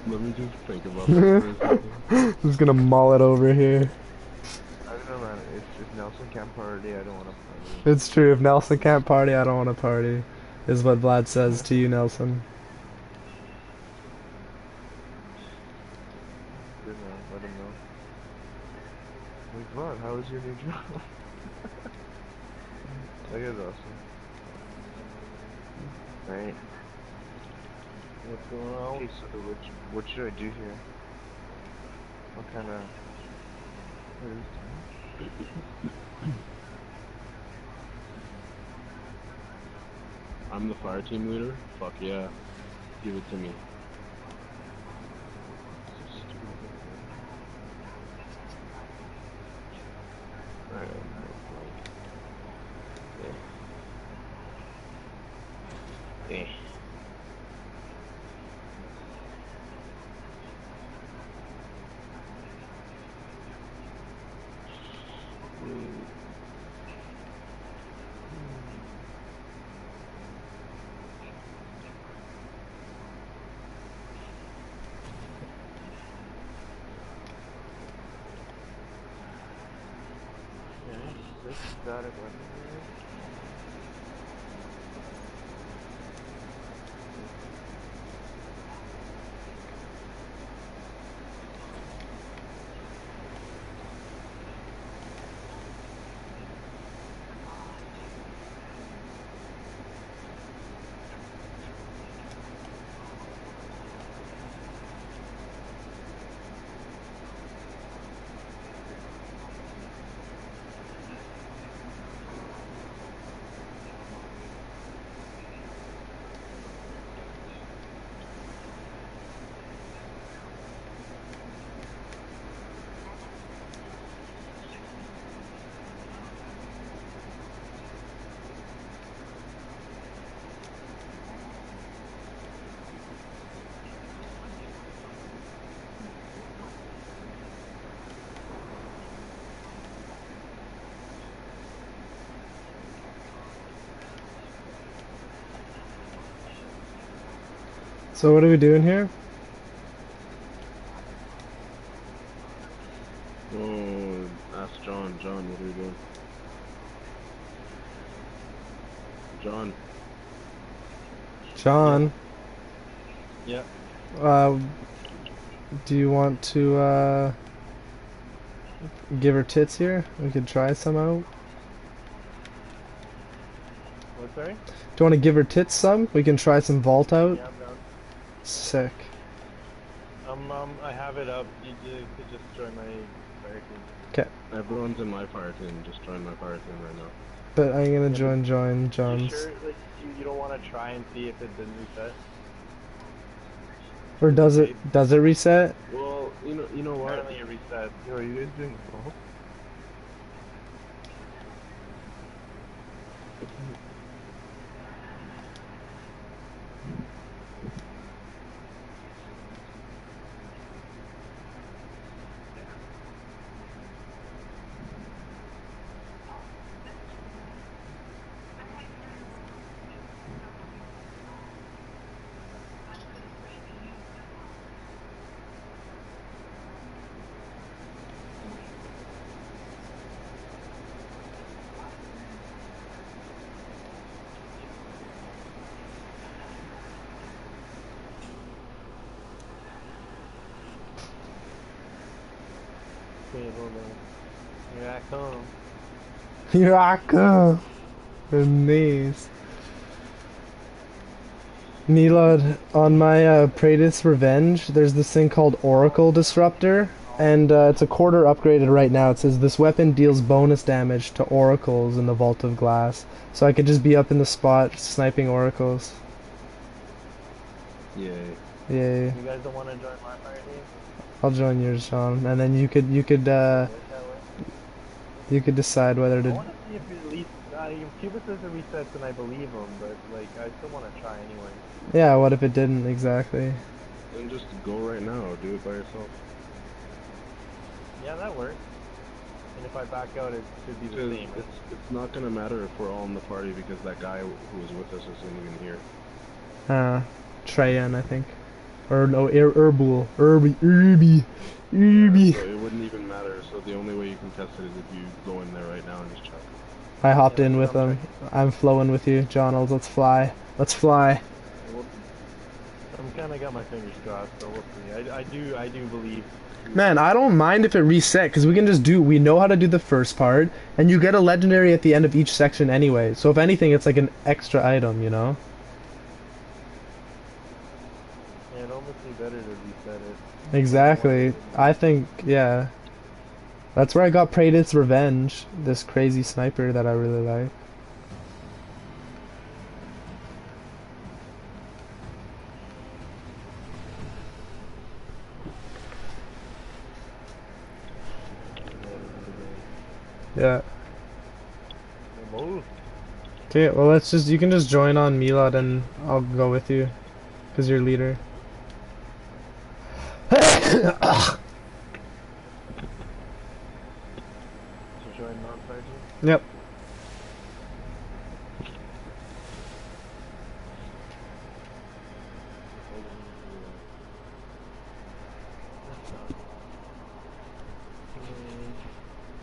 Let me just think about a second. Just gonna mull it over here. I don't know, man. If, if Nelson can't party, I don't want to party. It's true. If Nelson can't party, I don't want to party. Is what Vlad says to you, Nelson. Good man. Let him know. Like, Vlad, how was your new job? that is awesome. Right. What's going on? Okay, so what, what should I do here? What kind of... I'm the fire team leader. Fuck yeah. Give it to me. Eh. This static weapon. So what are we doing here? Oh, ask John. John, what are we doing? John. John. Yeah. Uh, do you want to uh, give her tits here? We could try some out. What, sorry? Do you want to give her tits some? We can try some vault out. Yeah. Sick. Um, um, I have it up. You, you could just join my fire team. Okay, Everyone's in my fire team. Just join my fire team right now. but I'm gonna join join John's. You sure, like, you, you don't want to try and see if it didn't reset? Or does it does it reset? Well, you know, you know what? Apparently it reset. Yo, are you guys doing both? Okay, hold on. Here I come. Here I come. And these. Milad, on my uh, Praedyth's Revenge, there's this thing called Oracle Disruptor, and uh, it's a quarter upgraded right now. It says this weapon deals bonus damage to oracles in the Vault of Glass. So I could just be up in the spot sniping oracles. Yeah. Yay. You guys don't want to join my party? I'll join yours, Sean. And then you could you could uh, Work that way? You could decide whether to. I to want to see if it at least. Uh, if Cuba says it resets, and I believe him, but like I still want to try anyway. Yeah, what if it didn't exactly? Then just go right now. Do it by yourself. Yeah, that works. And if I back out, it should be the same. right? it's it's not gonna matter if we're all in the party because that guy who was with us isn't even here. Uh, Treyan, I think. Or no, Er- Erbul. Irby. Irby. So it wouldn't even matter. So the only way you can test it is if you go in there right now and just check. I hopped Yeah, in with him. I'm flowing with you, Jonald. Let's fly. Let's fly. I'm kind of got my fingers crossed, so we'll see. I, I do, I do believe. Man, I don't mind if it reset because we can just do. We know how to do the first part, and you get a legendary at the end of each section anyway. So if anything, it's like an extra item, you know. Yeah, it'd almost be better to reset it. Exactly. I think, yeah. That's where I got Praedyth's Revenge, this crazy sniper that I really like. Yeah. Okay, well let's just, you can just join on Milad and I'll go with you. Because you're leader. To join non-sergeant. Yep.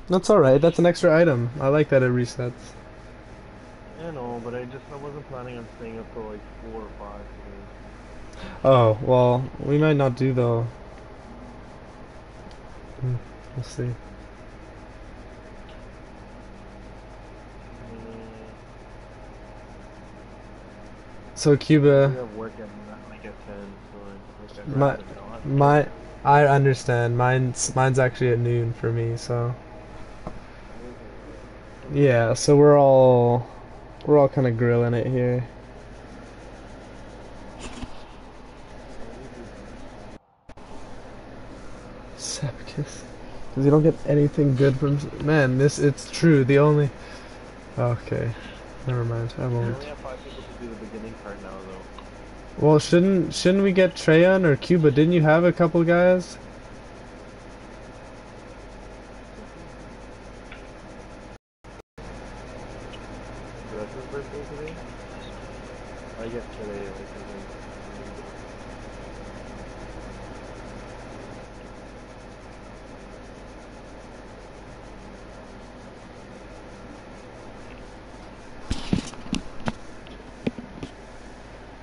That's alright, that's an extra item. I like that it resets. I know, but I just I wasn't planning on staying up till like four or five today. Oh, well, we might not do though. Hmm, We'll see. So Cuba, have work at like at ten, so I, My- my, I understand. Mine's mine's actually at noon for me, so yeah. So we're all we're all kind of grilling it here. Sepiks. Because you don't get anything good from man. This it's true. The only okay. Never mind. I won't. only have five people to do the beginning part now. Well, shouldn't shouldn't we get Treyon or Cuba? Didn't you have a couple guys? So that's his birthday today. I guess today, like, I think.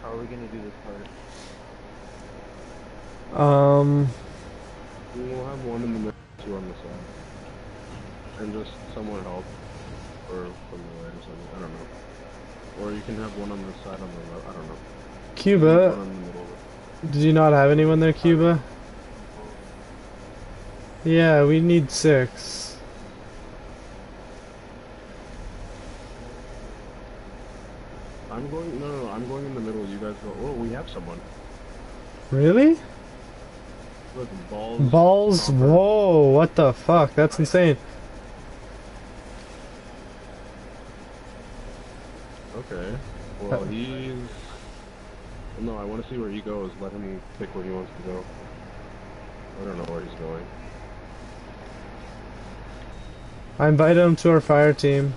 How are we gonna do this part? Um. We'll have one in the middle, two on the side, and just someone help, or from the right or something. I don't know. Or you can have one on the side on the left. I don't know. Cuba, in the middle. did you not have anyone there, Cuba? Yeah, we need six. I'm going. No, no, no. I'm going in the middle. You guys go. Oh, we have someone. Really? Balls. Balls? Whoa! What the fuck? That's insane. Okay. Well, he's. No, I want to see where he goes. Let him pick where he wants to go. I don't know where he's going. I invited him to our fire team.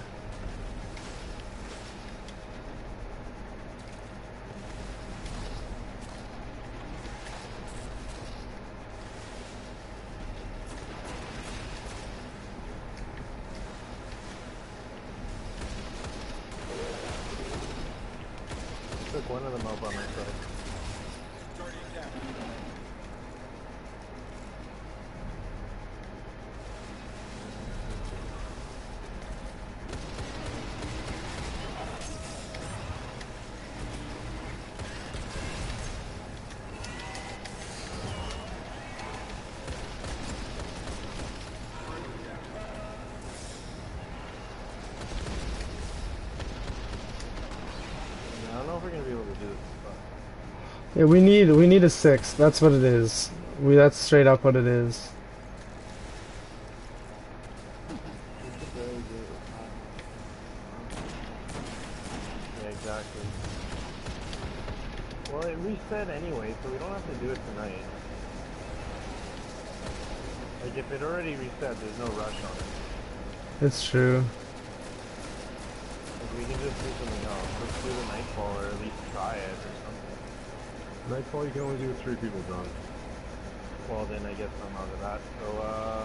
Took one of them out by myself. I don't know if we're gonna be able to do this. But Yeah, we need we need a six. That's what it is. We that's straight up what it is. Yeah, exactly. Well, it reset anyway, so we don't have to do it tonight. Like, if it already reset, there's no rush on it. It's true. Like, we can just do something else. Let's do the nightfall, or at least try it, or something. Nightfall you can only do with three people, John. Well, then I guess I'm out of that. So, uh,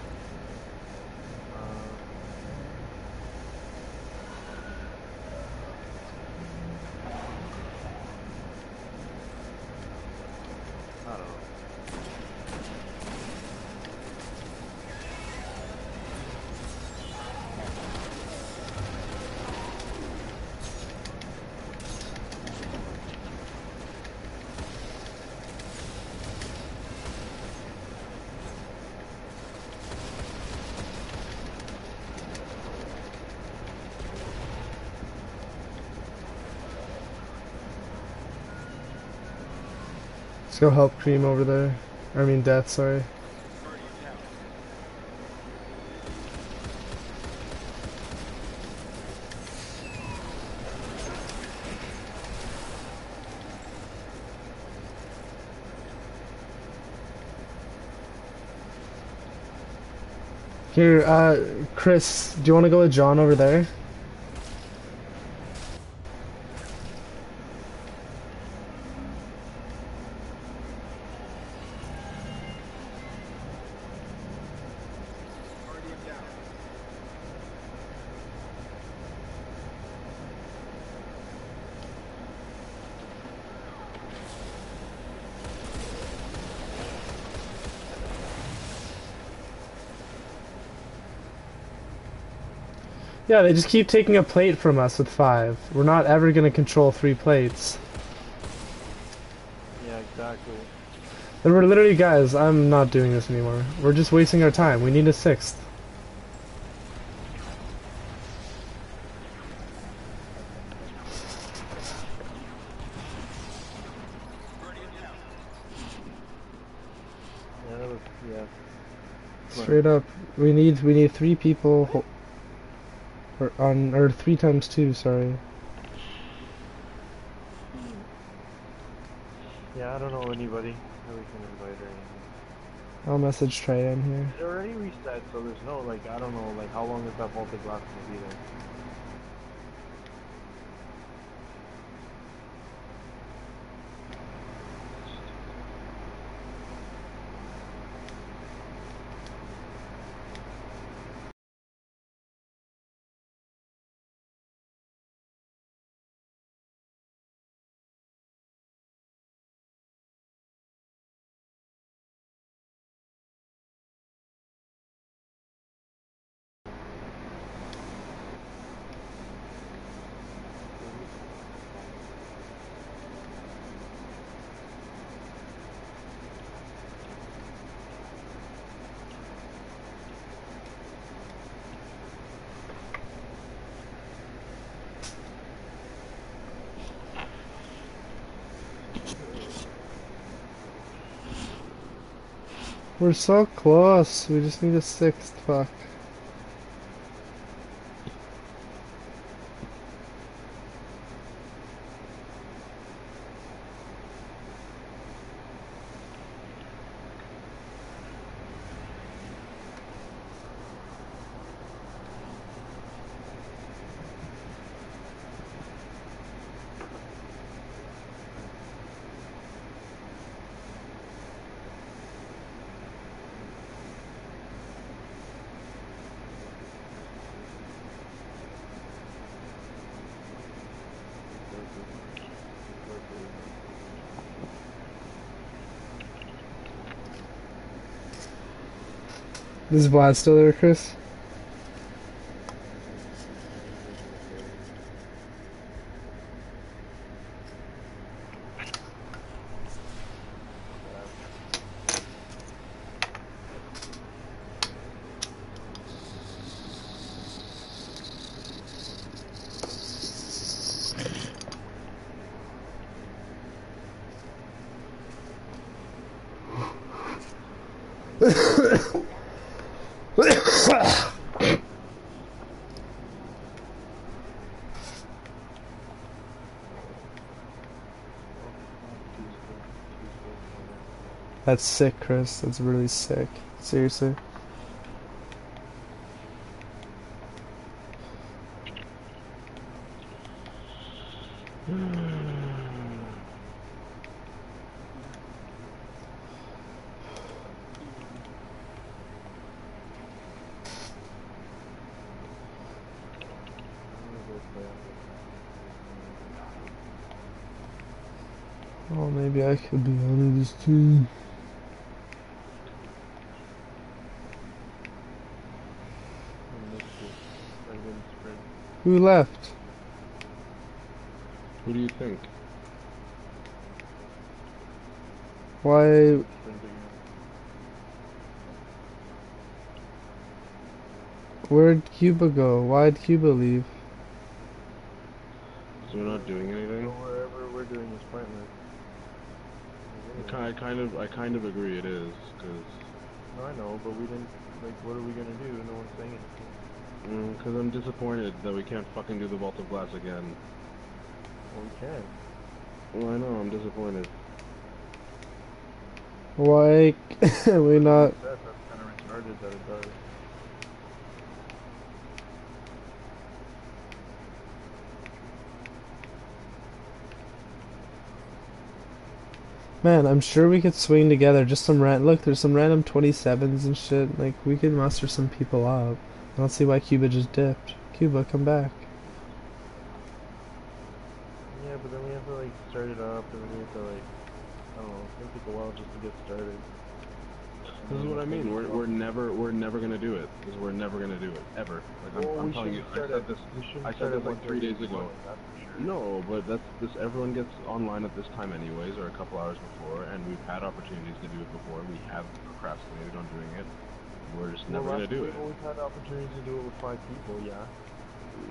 Let's go help Cream over there. I mean, Death, sorry. Here, uh, Chris, do you want to go with John over there? Yeah, they just keep taking a plate from us with five. We're not ever gonna control three plates. Yeah, exactly. And we're literally, guys, I'm not doing this anymore. We're just wasting our time. We need a sixth. Yeah, was, yeah. Straight up, we need we need three people, or on or three times two. Sorry. Yeah, I don't know anybody that we can invite or anything. I'll message Trey in here. It already reset, so there's no, like, I don't know, like, how long is that voltage last to be there? We're so close. We just need a sixth. Fuck. Is Vlad still there, Chris? That's sick, Chris. That's really sick. Seriously. Oh, maybe I could be on this team. I missed it. I didn't sprint. Who left? Who do you think? Why? Where'd Cuba go? Why'd Cuba leave? So we're not doing So anything. wherever we're doing this pointless. I I kind of, I kind of agree it is, because, No, I know, but we didn't. Like, what are we gonna do? No one's saying anything. Mm, because I'm disappointed that we can't fucking do the vault of glass again. Well, we can. Well, I know, I'm disappointed. Can we not? Man, I'm sure we could swing together just some ran. Look, there's some random 27s and shit. Like we could muster some people up. I don't see why Cuba just dipped. Cuba, come back. Yeah, but then we have to like start it up, and then we have to like, I don't know, take a while just to get started. This is what I mean. We're, we're never, we're never gonna do it. Because we're never gonna do it ever. Like I'm, Well, I'm telling you, I start said at- this. I said this like three days ago. Sure. No, but that's this. Everyone gets online at this time anyways, or a couple hours before, and we've had opportunities to do it before. We have procrastinated on doing it. We're just never well, gonna do week it. when We've had opportunities to do it with five people, yeah.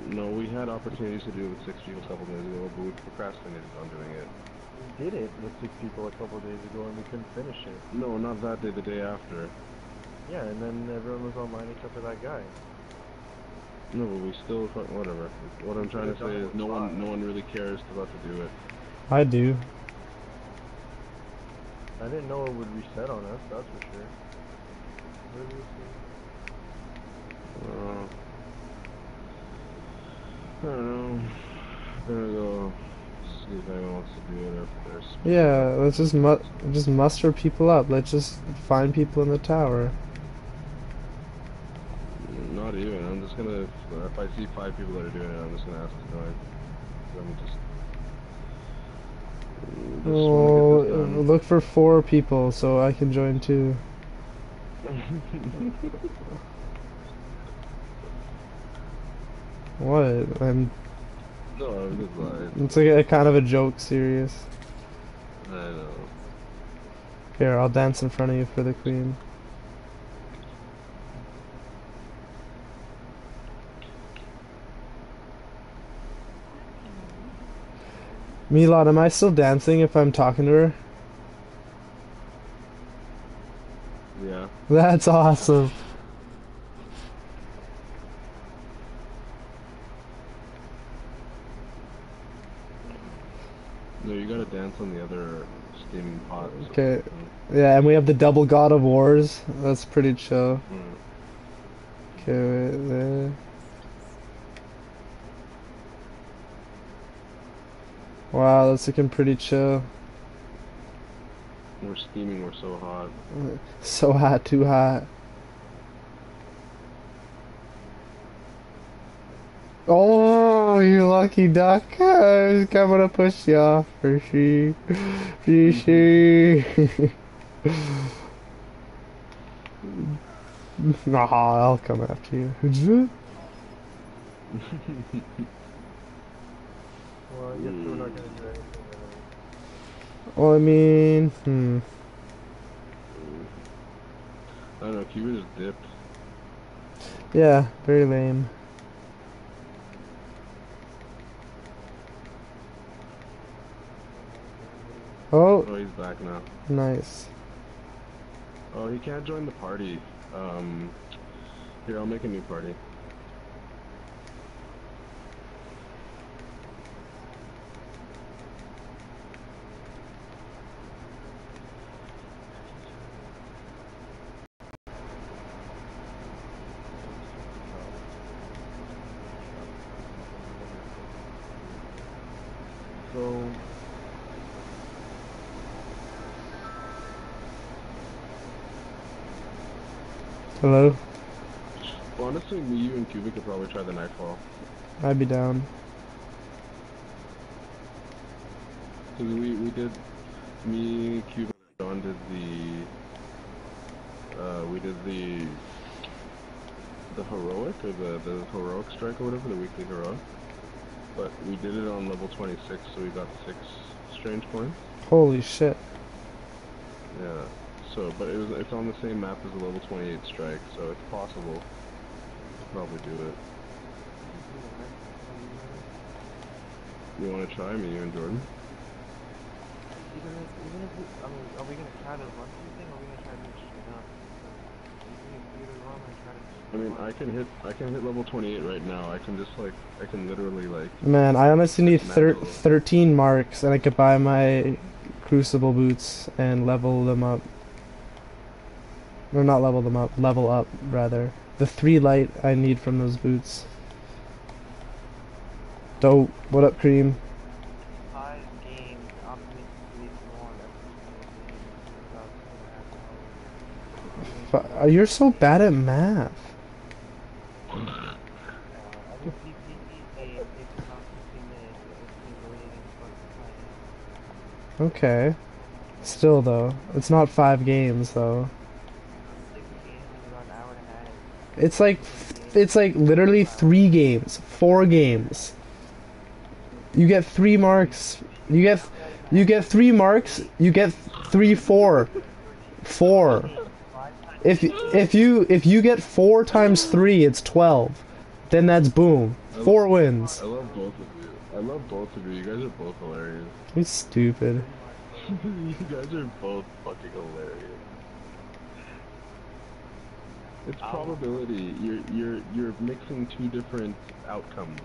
No, we had opportunities to do it with six people a couple days ago, but we procrastinated on doing it. We did it with six people a couple days ago, and we couldn't finish it. No, not that day. The day after. Yeah, and then everyone was online except for that guy. No, but we still whatever. What I'm trying to say is no one, no one really cares about to do it. I do. I didn't know it would reset on us, that's for sure. Where did we see? Uh, I don't know. Gonna go see if anyone wants to do it or if there's. Yeah, let's just mu- just muster people up. Let's just find people in the tower. Not even. I'm just gonna. If I see five people that are doing it, I'm just gonna ask to join. I'm just. just wanna get this done. look for four people so I can join too. What? I'm. No, I'm just lying. It's like a kind of a joke, serious. I know. Here, I'll dance in front of you for the queen. Milad, am I still dancing if I'm talking to her? Yeah. That's awesome. No, you gotta dance on the other steaming pot. Okay. Yeah, and we have the double God of Wars. That's pretty chill. Mm. Okay, wait there. Wow, that's looking pretty chill. We're steaming. We're so hot. So hot, too hot. Oh, you lucky duck. I was coming to push you off for she. She, she. Nah, I'll come after you. Well, I guess we're not gonna do anything. Well, I mean, hmm. I don't know. Cuba just dipped. Yeah, very lame. Oh, Oh, he's back now. nice. Oh, he can't join the party. Um, here, I'll make a new party. Hello? Well, honestly, me, you, and Cuba could probably try the Nightfall. I'd be down. Because we, we did me, Cuba, and John did the. Uh, we did the. The heroic or the the heroic strike or whatever the weekly heroic. But we did it on level 26, so we got six strange points. Holy shit. Yeah. So, but it was it's on the same map as the level 28 strike, so it's possible. to Probably do it. You want to try me, you and Jordan? Even if, even if we, I mean, are we gonna try to run something, or are we gonna try to do it straight up? Even if we either run or try to I mean, I can hit I can hit level 28 right now. I can just like I can literally like Man, I honestly need thir- 13 marks and I could buy my crucible boots and level them up. Or not level them up, level up rather. The 3 light I need from those boots. Dope. What up, Cream? five. Fu- uh, You're so bad at math. Every PvP game takes about 15 minutes, every single loading and fucking playing. Okay. Still though, it's not 5 games though. Six games is about an hour and a half. It's like it's like literally 3 games, 4 games. You get 3 marks. You get you get 3 marks, you get 3 4. 4. If if you if you get 4 times 3, it's 12. Then that's boom. 4 wins. I love both of you. I love both of you. You guys are both hilarious. You stupid. you guys are both fucking hilarious. It's oh. probability. You're you're you're mixing two different outcomes,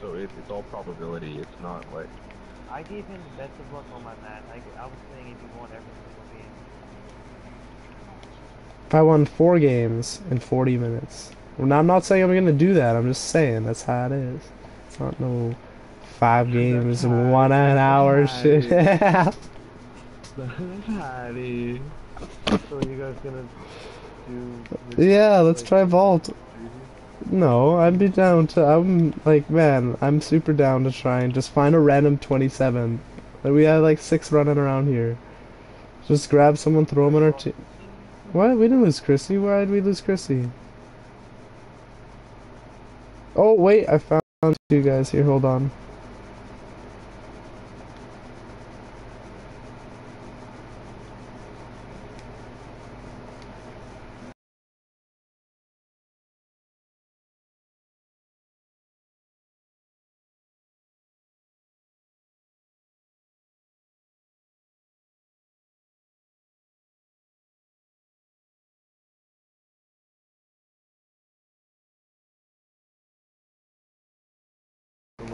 so it, it's all probability. It's not like I gave him the best of luck on my math. I, I was saying if you won every single game. If I won 4 games in 40 minutes. Well, now I'm not saying I'm going to do that. I'm just saying that's how it is. It's not no 5 games in 1 an hour shit. Hattie. So you guys gonna do? Yeah, let's try Vault. No, I'd be down to. I'm like, man, I'm super down to try and just find a random 27. Like, we had like six running around here. Just grab someone, throw them in our team. What? We didn't lose Chrissy. Why did we lose Chrissy? Oh, wait, I found two guys here. Hold on.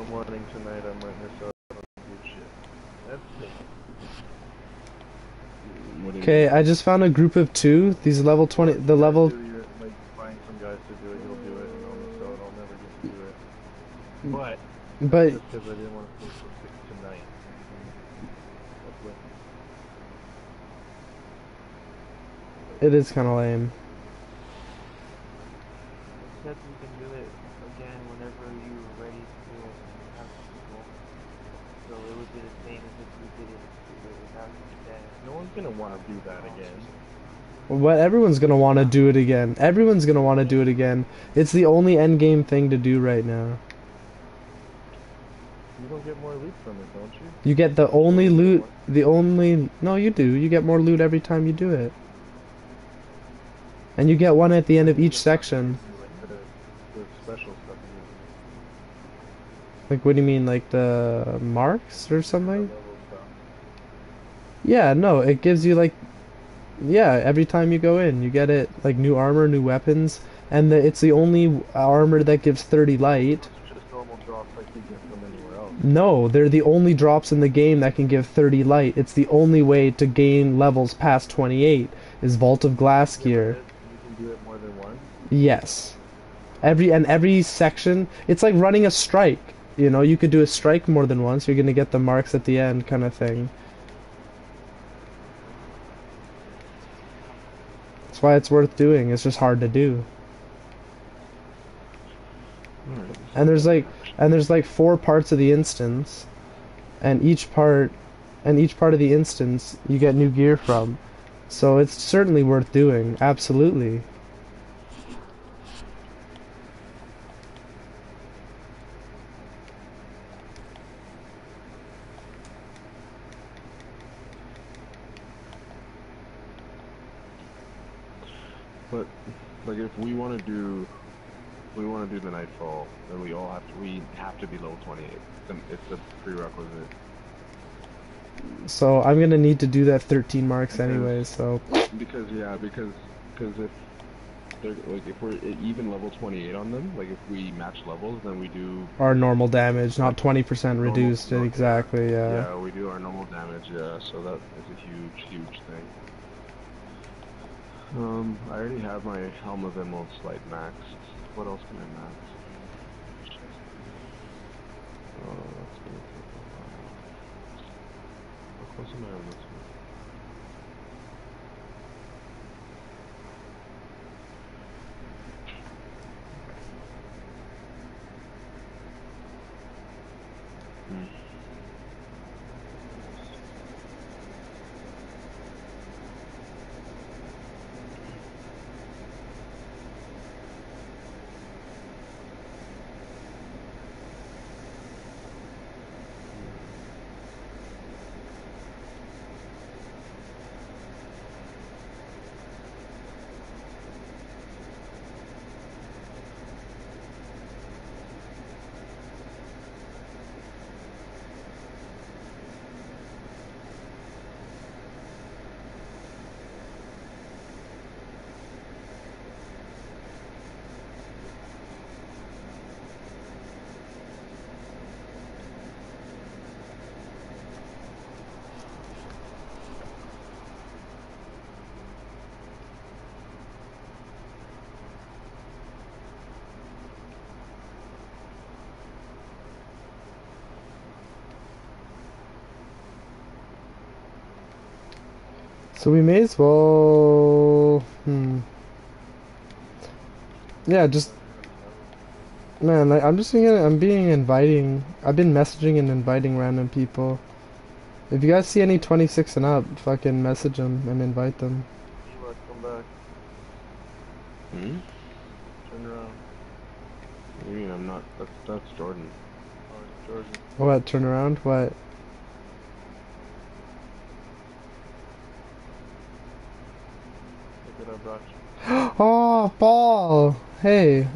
The morning tonight, I might miss out on good shit. That's it. What do you Okay, I just found a group of two. These level 20. The level. Do your- like find some guys to do it. You'll do it, and I'll miss out. I'll never get to do it. Mm. But But because I didn't want to sleep till six tonight. That's it is kind of lame. Except we can do it again whenever you're ready to have people. So it would be the same as if we did it without that. No one's gonna want to do that again. What everyone's gonna want to do it again. Everyone's gonna want to do it again. It's the only end game thing to do right now. You don't get more loot from it, don't you? You get the only loot. The only no, you do. You get more loot every time you do it. And you get one at the end of each section. Like the, the special stuff. Like, what do you mean, like the marks or something? Yeah, no, it gives you like, yeah, every time you go in, you get it like new armor, new weapons, and the, it's the only armor that gives 30 light. No, they're the only drops in the game that can give 30 light. It's the only way to gain levels past 28 is Vault of Glass gear. Yes. Every and every section, it's like running a strike. You know, you could do a strike more than once. You're gonna get the marks at the end, kind of thing. That's why it's worth doing. It's just hard to do. Hmm. And there's like, and there's like four parts of the instance, and each part and each part of the instance you get new gear from. So it's certainly worth doing. Absolutely. But like if we want to do, we want to do the nightfall, then we all have to. We have to be level 28. It's a, it's a prerequisite. So I'm gonna need to do that 13 marks Okay. anyway. So Because yeah, because because if they're like if we're even level 28 on them, like if we match levels, then we do our normal damage, not 20% reduced. normal- exactly. Yeah. yeah we do our normal damage. Yeah, so that is a huge huge thing. Um, I already have my Helm of Emerald Slight maxed. What else can I max? Oh, that's gonna take a while. How close am I on this one? Hmm. So we may as well. Hmm. Yeah, just man, like, I'm just being I'm being inviting. I've been messaging and inviting random people. If you guys see any 26 and up, fucking message them and invite them. Look, come back. Hmm? Turn around. What do you mean I'm not? That's that's Jordan. Oh, Jordan. What? Turn around? What? Look what I brought you. Oh, ball. Hey.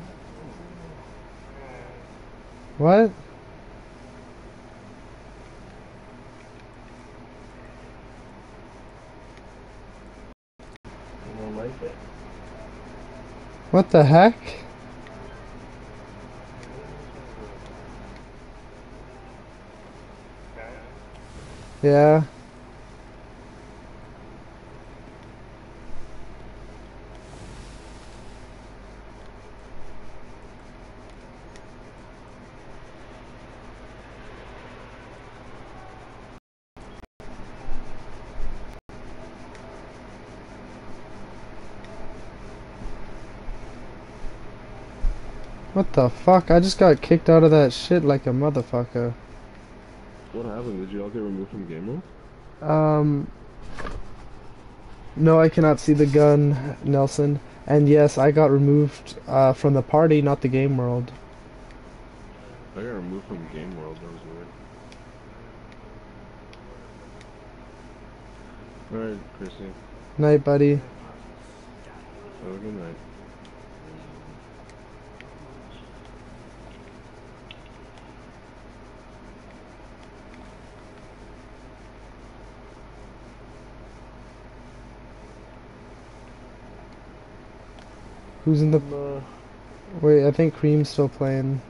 What? Like? What the heck? Yeah. What the fuck? I just got kicked out of that shit like a motherfucker. What happened? Did you all get removed from game mode? Um. No, I cannot see the gun, Nelson. And yes, I got removed uh, from the party, not the game world. I got removed from game world. That was weird. Alright, Chrissy. Night, buddy. Have a good night. Who's in the? I'm, uh, Wait, I think Cream's still playing.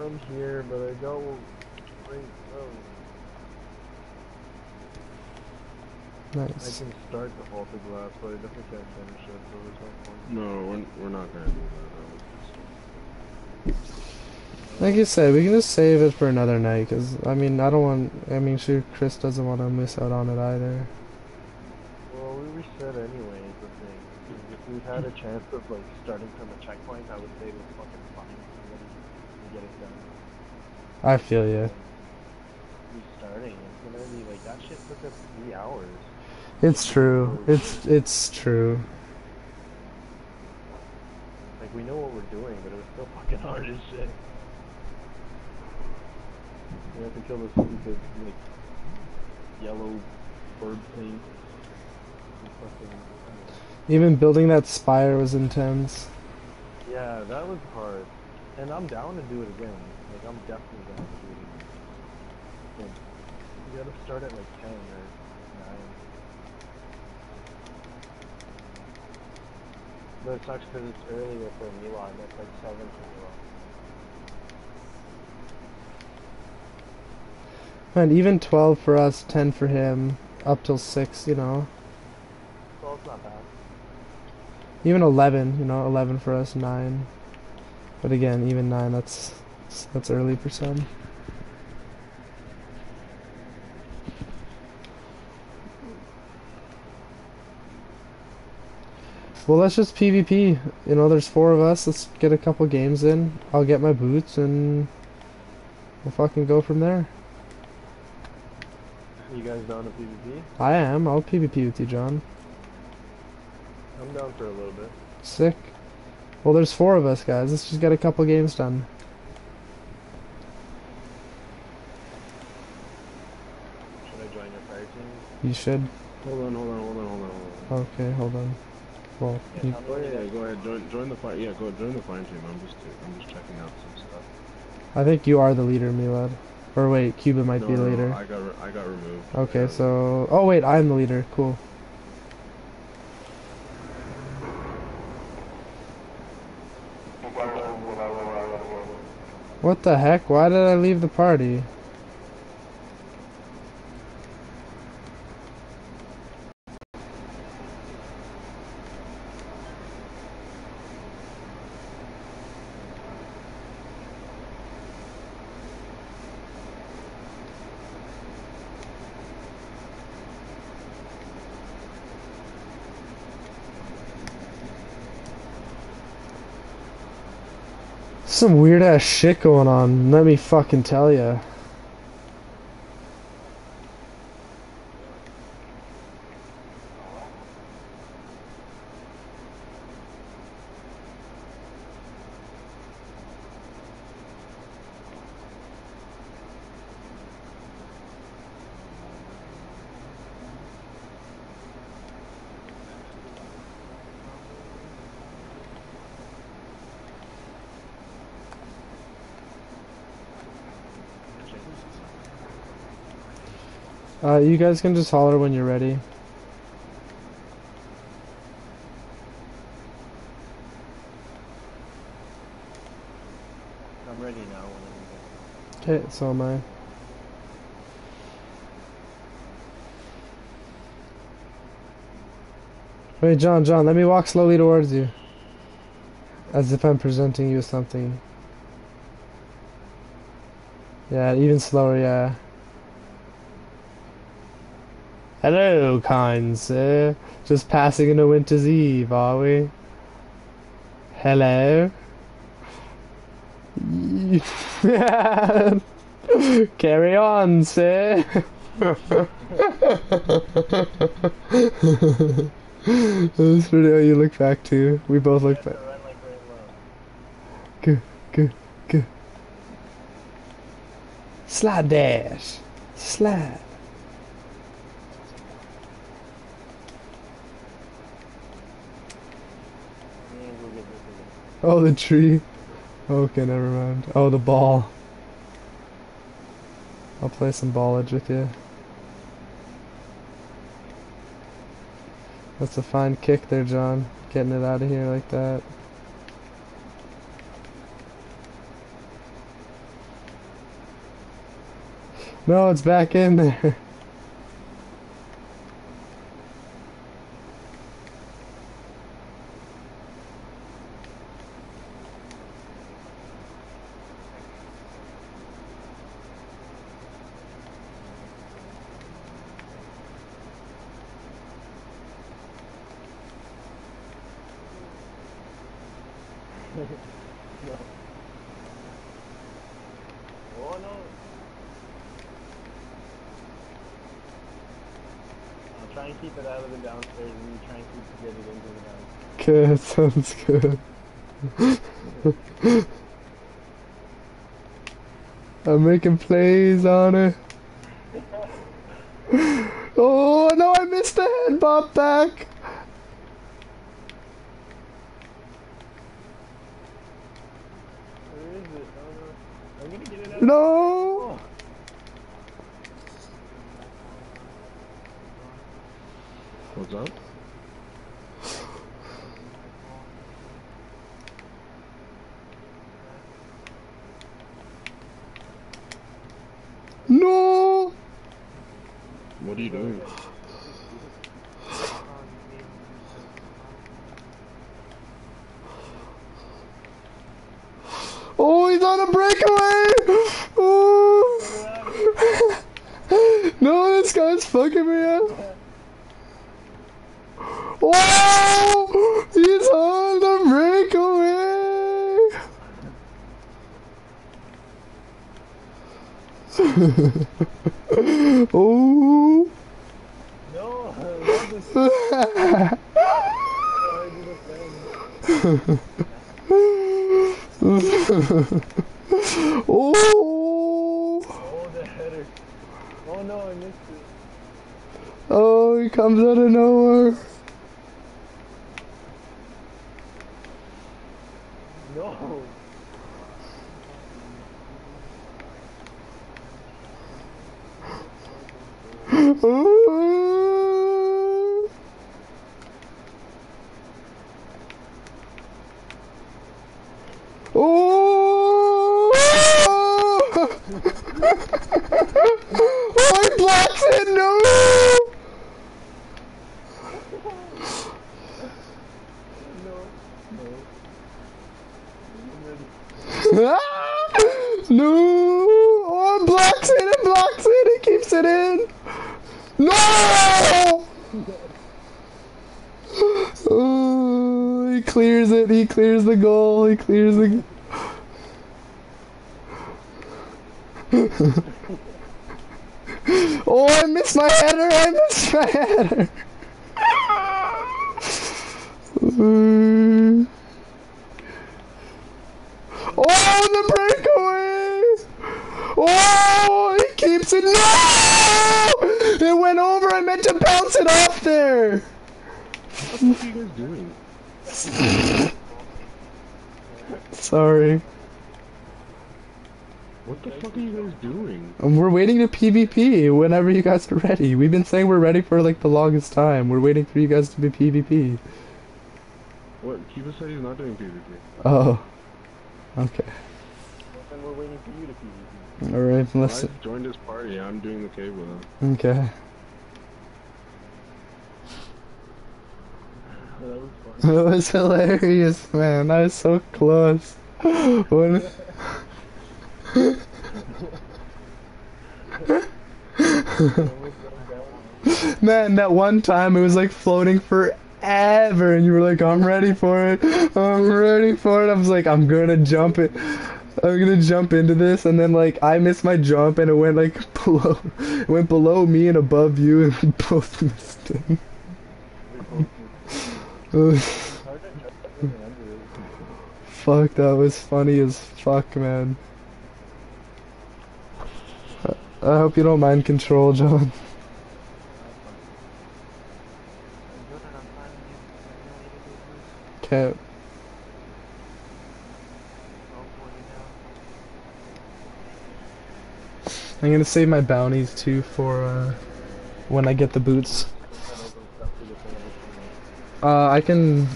I'm here, but I got one. Right, oh. I Nice. can start the Vault of Glass, but I definitely can't finish it, so there's no point. No, we're, we're not gonna do that. Like you said, we can just save it for another night. Cause I mean, I don't want. I mean, sure, Chris doesn't want to miss out on it either. Well, we reset anyway, is the thing. 'Cause If we had a chance of like starting from a checkpoint, I would say it was fucking fine. and get it done. I feel you. restarting. It's gonna be like that shit took us three hours. It's true. Oh, it's it's true. Like we know what we're doing, but it was still fucking hard as shit. We have to kill this stupid like yellow bird thing. Even building that spire was intense. Yeah, that was hard. And I'm down to do it again. Like I'm definitely down to do it again. You gotta start at like ten or nine. But it sucks because it's earlier for Milan. It's like seven for Milan. And even 12 for us, 10 for him, up till 6, you know. So it's not bad. Even 11, you know, 11 for us, 9. But again, even 9, that's that's early for some. Well, let's just PvP. You know, there's four of us. Let's get a couple games in. I'll get my boots and we'll fucking go from there. You guys down to PvP? I am. I'll PvP with you, John. I'm down for a little bit. Sick. Well, there's four of us, guys. Let's just get a couple games done. Should I join your fire team? You should. Hold on, hold on, hold on, hold on, hold on. Okay, hold on. Well, Yeah, you, tell me Go when ahead, you yeah, go ahead. Join, join the fire. Yeah, go join the fire team. I'm just, I'm just checking out some stuff. I think you are the leader, Milad. Or wait, Cuba might no, be the no, leader. I got, I got removed. Okay, Yeah. so oh wait, I'm the leader. Cool. What the heck? Why did I leave the party? Some weird ass shit going on. Let me fucking tell ya. Uh, you guys can just holler when you're ready. I'm ready now. Okay, so am I. Wait, John, John, let me walk slowly towards you. As if I'm presenting you something. Yeah, even slower, yeah. Hello, kind sir. Just passing into Winter's Eve, are we? Hello? Carry on, sir. Pretty how you look back to. We both look back. Good, good, good. Slide dash. Slide. I'm gonna go get this again. Oh, the tree. Okay, never mind. Oh, the ball. I'll play some ballage with you. That's a fine kick there, John. Getting it out of here like that. No, it's back in there. Oh no! try and keep it out of the downstairs, and you try and keep get it into the downstairs. Good, sounds good. I'm making plays on it. Oh no, I missed the head bop back. Meant to bounce it off there. What the fuck are you guys doing? Sorry. What the fuck are you guys doing? Um, We're waiting to PvP whenever you guys are ready. We've been saying we're ready for like the longest time. We're waiting for you guys to be PvP. What? Kiva said he's not doing PvP. Oh. Okay. And we're waiting for you to PvP. Alright, listen. I listen. joined his party. I'm doing okay with him. Okay. That was was hilarious, man. That was so close. Man, that one time it was like floating forever, and you were like, "I'm ready for it. I'm ready for it." I was like, "I'm gonna jump it. I'm gonna jump into this," and then like I missed my jump, and it went like below, it went below me and above you, and both missed it. Fuck, that was funny as fuck, man. I- I hope you don't mind control, John. Can't. I'm gonna save my bounties too for uh, when I get the boots. Uh, I can.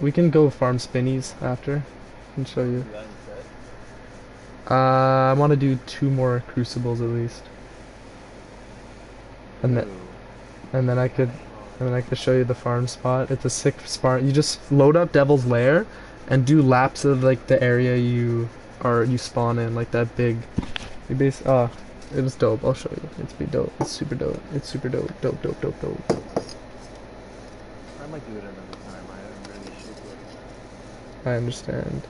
We can go farm spinnies after. and show you. Uh, I want to do two more crucibles at least, and then and then I could and then I could show you the farm spot. It's a sick spot. You just load up Devil's Lair and do laps of like the area you are you spawn in, like that big. You base. Oh, it was dope. I'll show you. It's be dope. It's super dope. It's super dope. Dope, dope, dope, dope might do it another time. I really I understand.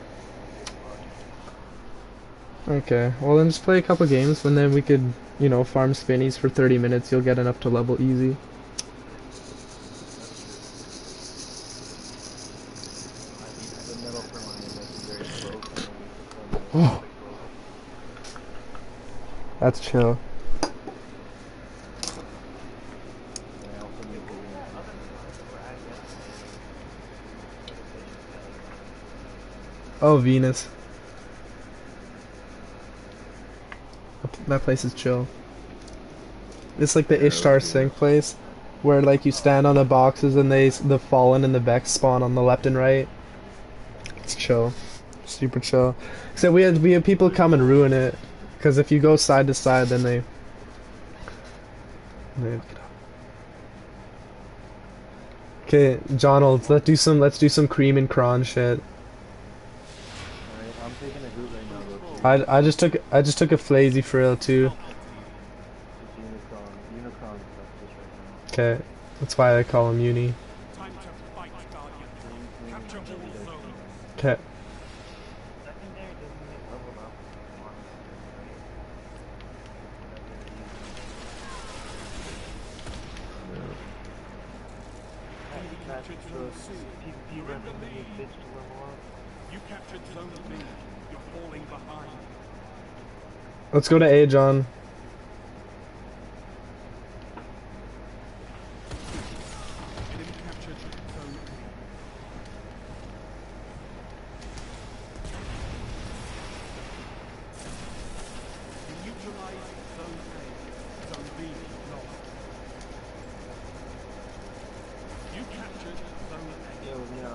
Okay, well then just play a couple games, and then we could, you know, farm spinnies for 30 minutes. You'll get enough to level easy. Oh. That's chill. Oh, Venus. That place is chill. It's like the Ishtar Sink place, where like you stand on the boxes and they the fallen and the Vex spawn on the left and right. It's chill, super chill. Except we had we had people come and ruin it, because if you go side to side, then they. they Okay, John, let's do some let's do some cream and cron shit. Alright, I'm taking a group right now, though. I, I just took I just took a flazy for real too. It's Unicron. Unicron's up this right now. Okay, that's why I call him Uni. Time to fight, Guardian. Green, green, Capture and all Jedi zones. Kingdom. Okay, Secondary doesn't get leveled up. honestly, right? You That's captured the Zone C. PvP Remember weapon me. you bitch to level up. You captured Zone B. You're falling behind. let's go to A, John. Enemy captured Zone A. You neutralized Zone A. Zone B lost. You captured Zone A. Yo, yeah,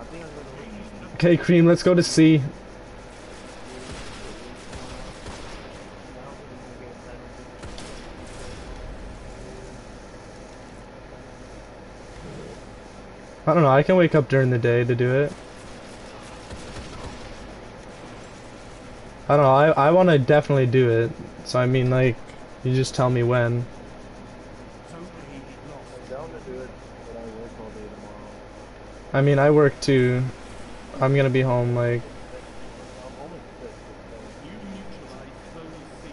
I think I'm gonna look Okay, Cream, let's go to C. I can wake up during the day to do it. I don't know. I I want to definitely do it. So I mean, like, you just tell me when. I mean, I work too. I'm gonna be home like. I'm only sick, so You neutralized Zone C.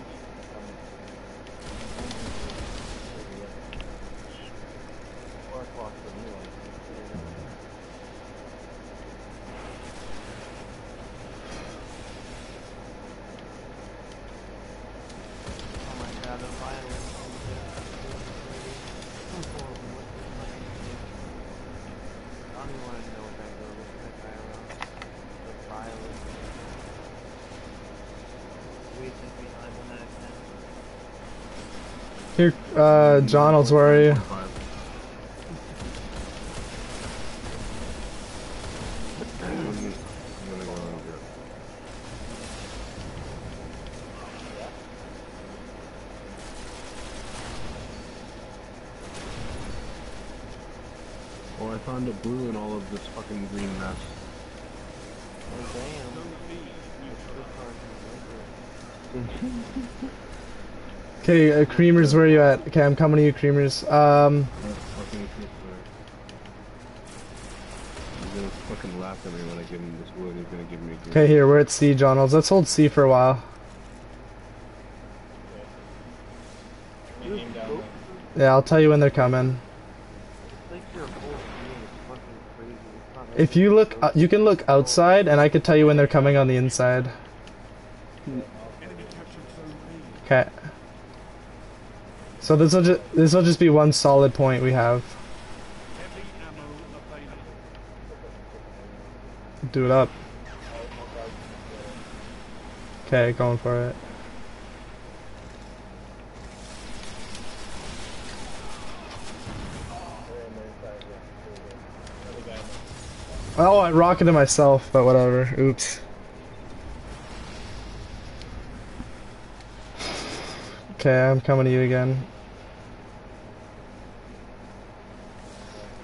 four o'clock for me. Like, Oh my god, the violence on this so horrible. What the fucking shit? I don't even want to know what that girl was that guy around. The violence. Wasting behind on that account. Here, uh, Jonald's where are you? Five. I'm gonna- I'm gonna go and get- Oh, I found a blue in all of this fucking green mess. oh damn. Zone B neutralized. Okay, uh, Creamers, where are you at? Okay, I'm coming to you, Creamers. Um, That fucking sister. He's gonna fucking laugh at me when I give him this wood. He's gonna give me. a green. okay, here, we're at C, Jonald's. Let's hold C for a while. Yeah, I'll tell you when they're coming. It's like your whole screen is fucking crazy. It's not If you look, uh, you can look outside, and I could tell you when they're coming on the inside. Enemy captured Zone B. Okay. So this will just this will just be one solid point we have. Do it up. Okay, going for it. Oh, I rocketed myself, but whatever. Oops. Okay, I'm coming to you again.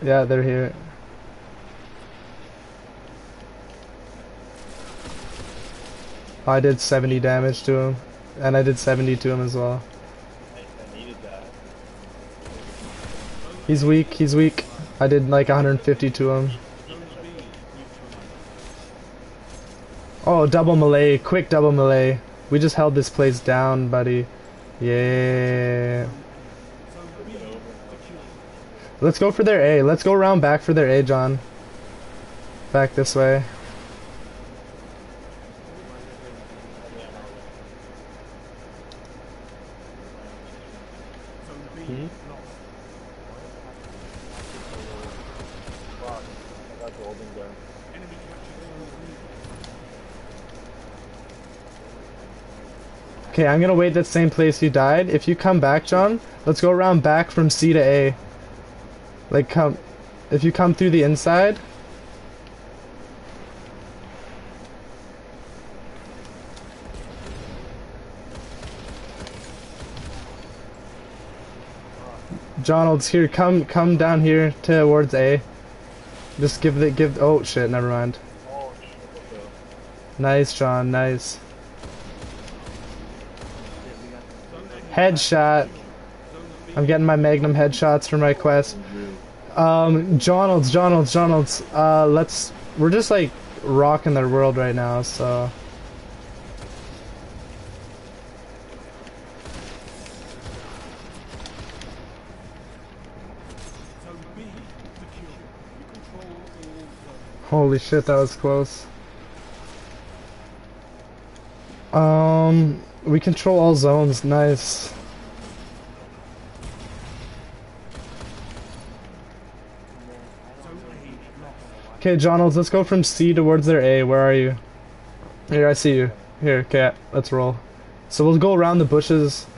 Yeah, they're here. I did 70 damage to him, and I did 70 to him as well. He's weak, he's weak. I did like 150 to him. Oh, double melee, quick double melee. We just held this place down, buddy. Yeah. Let's go for their A. Let's go around back for their A, John. Back this way. Hmm? Okay, I'm gonna wait that same place you died. If you come back, John, let's go around back from C to A. Like come, if you come through the inside. Donald's here. Come, come down here towards A. Just give the give. Oh shit! Never mind. Nice, John. Nice. Headshot. I'm getting my Magnum headshots for my quest. Um, Jonalds, Jonalds, Jonalds. Uh, let's. We're just like rocking their world right now, so. Holy shit, that was close. Um, we control all zones. Nice. Okay, Jonalds, let's go from C towards their A. Where are you? Here, I see you. Here, okay, let's roll. So we'll go around the bushes.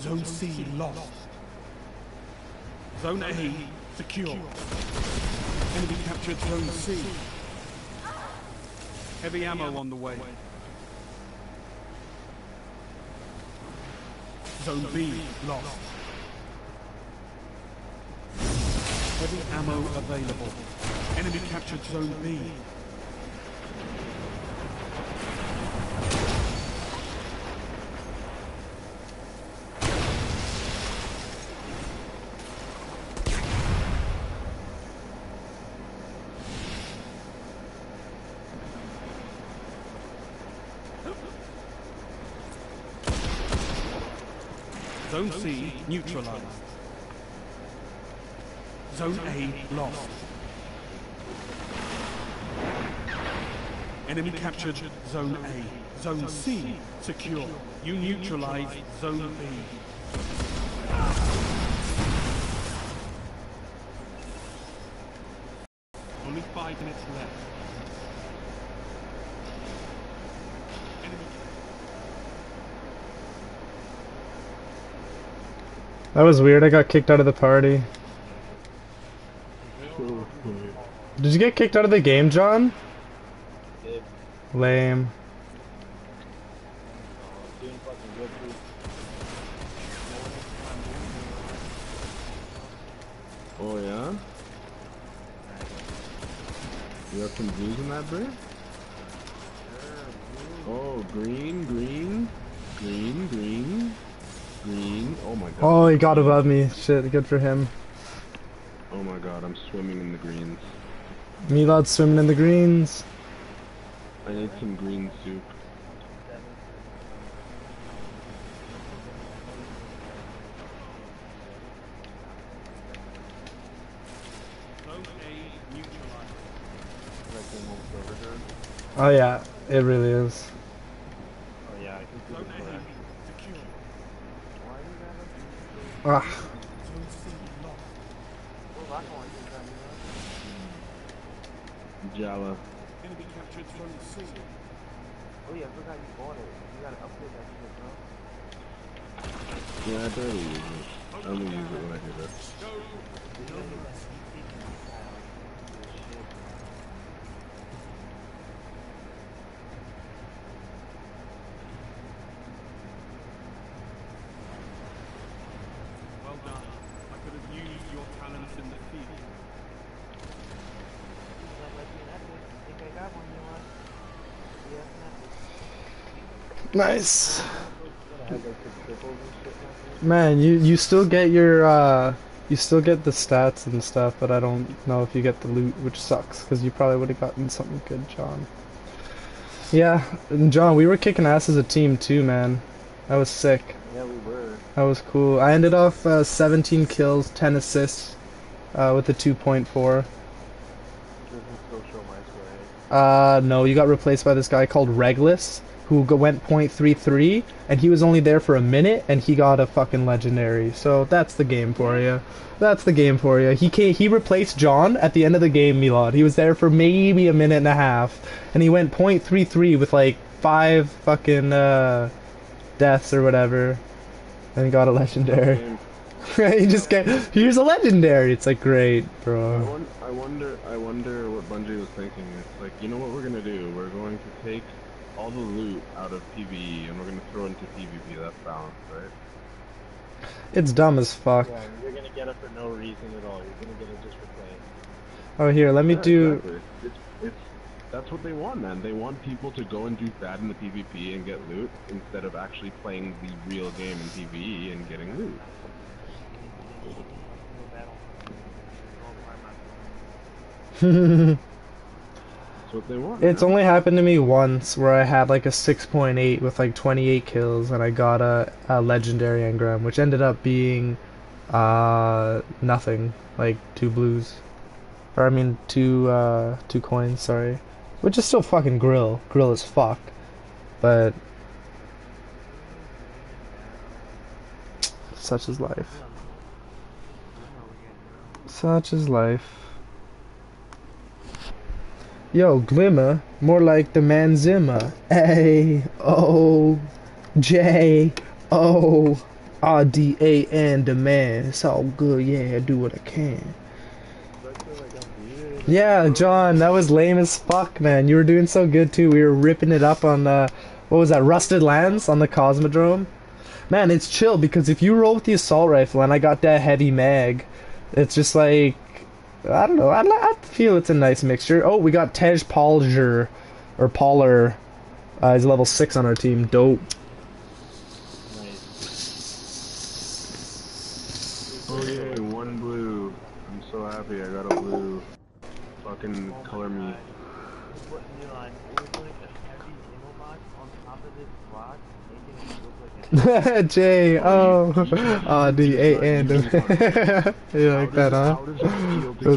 Zone C lost. Zone A secure. Enemy captured Zone C. Heavy ammo on the way. Zone B lost. Heavy ammo available. Enemy captured Zone B. Zone C neutralized. Zone A lost. Enemy captured Zone A. Zone C secure. You neutralized Zone B. Only five minutes left. That was weird. I got kicked out of the party. Did you get kicked out of the game, John? Lame. Oh yeah? You're in that, bro? Oh, green, green, green, green, green. Oh my god. Oh, he got above me. Shit, good for him. Oh my god, I'm swimming in the greens. Milad swimming in the greens. I need some green soup. Zone A neutralized. Like game almost over here. Oh yeah, it really is. Oh yeah, Zone C. Oh yeah, I forgot you bought it. You gotta upgrade that shit, bro. Yeah, I barely use it. I use it when I do that CC style, like, this shit. Well done. I could have used your talents in the field. Sound like an epic. Think I got one, you want? Yeah, an epic. nice. Gotta have like the triples and shit like that. Man, you you still get your uh, you still get the stats and stuff, but I don't know if you get the loot, which sucks because you probably would have gotten something good, John. Yeah, and John, we were kicking ass as a team too, man. That was sick. Yeah, we were. That was cool. I ended off uh, 17 kills, 10 assists uh, with a 2.4. Doesn't still show my score. Uh, no, you got replaced by this guy called Reglis, who went .33, and he was only there for a minute, and he got a fucking legendary. So that's the game for you. That's the game for you. He came, he replaced John at the end of the game, Milad. He was there for maybe a minute and a half, and he went .33 with like five fucking uh, deaths or whatever, and got a legendary. he just get here's a legendary. It's like great, I, bro. won- I wonder. I wonder what Bungie was thinking. It's like, you know what we're gonna do? We're going to take all the loot out of PvE and we're gonna throw it into PvP. That's balanced, right? It's dumb as fuck. Yeah, you're gonna get it for no reason at all. You're gonna get it just for playing. Oh here, let me Yeah, do. Exactly. It's, it's that's what they want, man. They want people to go and do bad in the PvP and get loot instead of actually playing the real game in PvE and getting loot. No battle. No farm out. That's what they want. It's only happened to me once where I had like a 6.8 with like 28 kills and I got a, a legendary engram, which ended up being uh nothing, like two blues. Or I mean two uh two coins, sorry. Which is still fucking grill. Grill as fuck. But such is life. Such is life. Yo, Glimmer, more like the man Zimmer. A O J O R D A N, the man. It's all good, yeah, I do what I can. Yeah, John, that was lame as fuck, man. You were doing so good too. We were ripping it up on what was that, Rusted Lands on the Cosmodrome. Man, it's chill because if you roll with the assault rifle and I got that heavy mag, it's just like I don't know. I, I feel it's a nice mixture. Oh, we got Tej Palger or Poller. Uh, he's level six on our team. Dope. Oh yeah, one blue. I'm so happy I got a blue. Fucking color me. What, Milan, it was like a heavy ammo box on top of this rock, making it look like a J O R D A N. You like that, huh?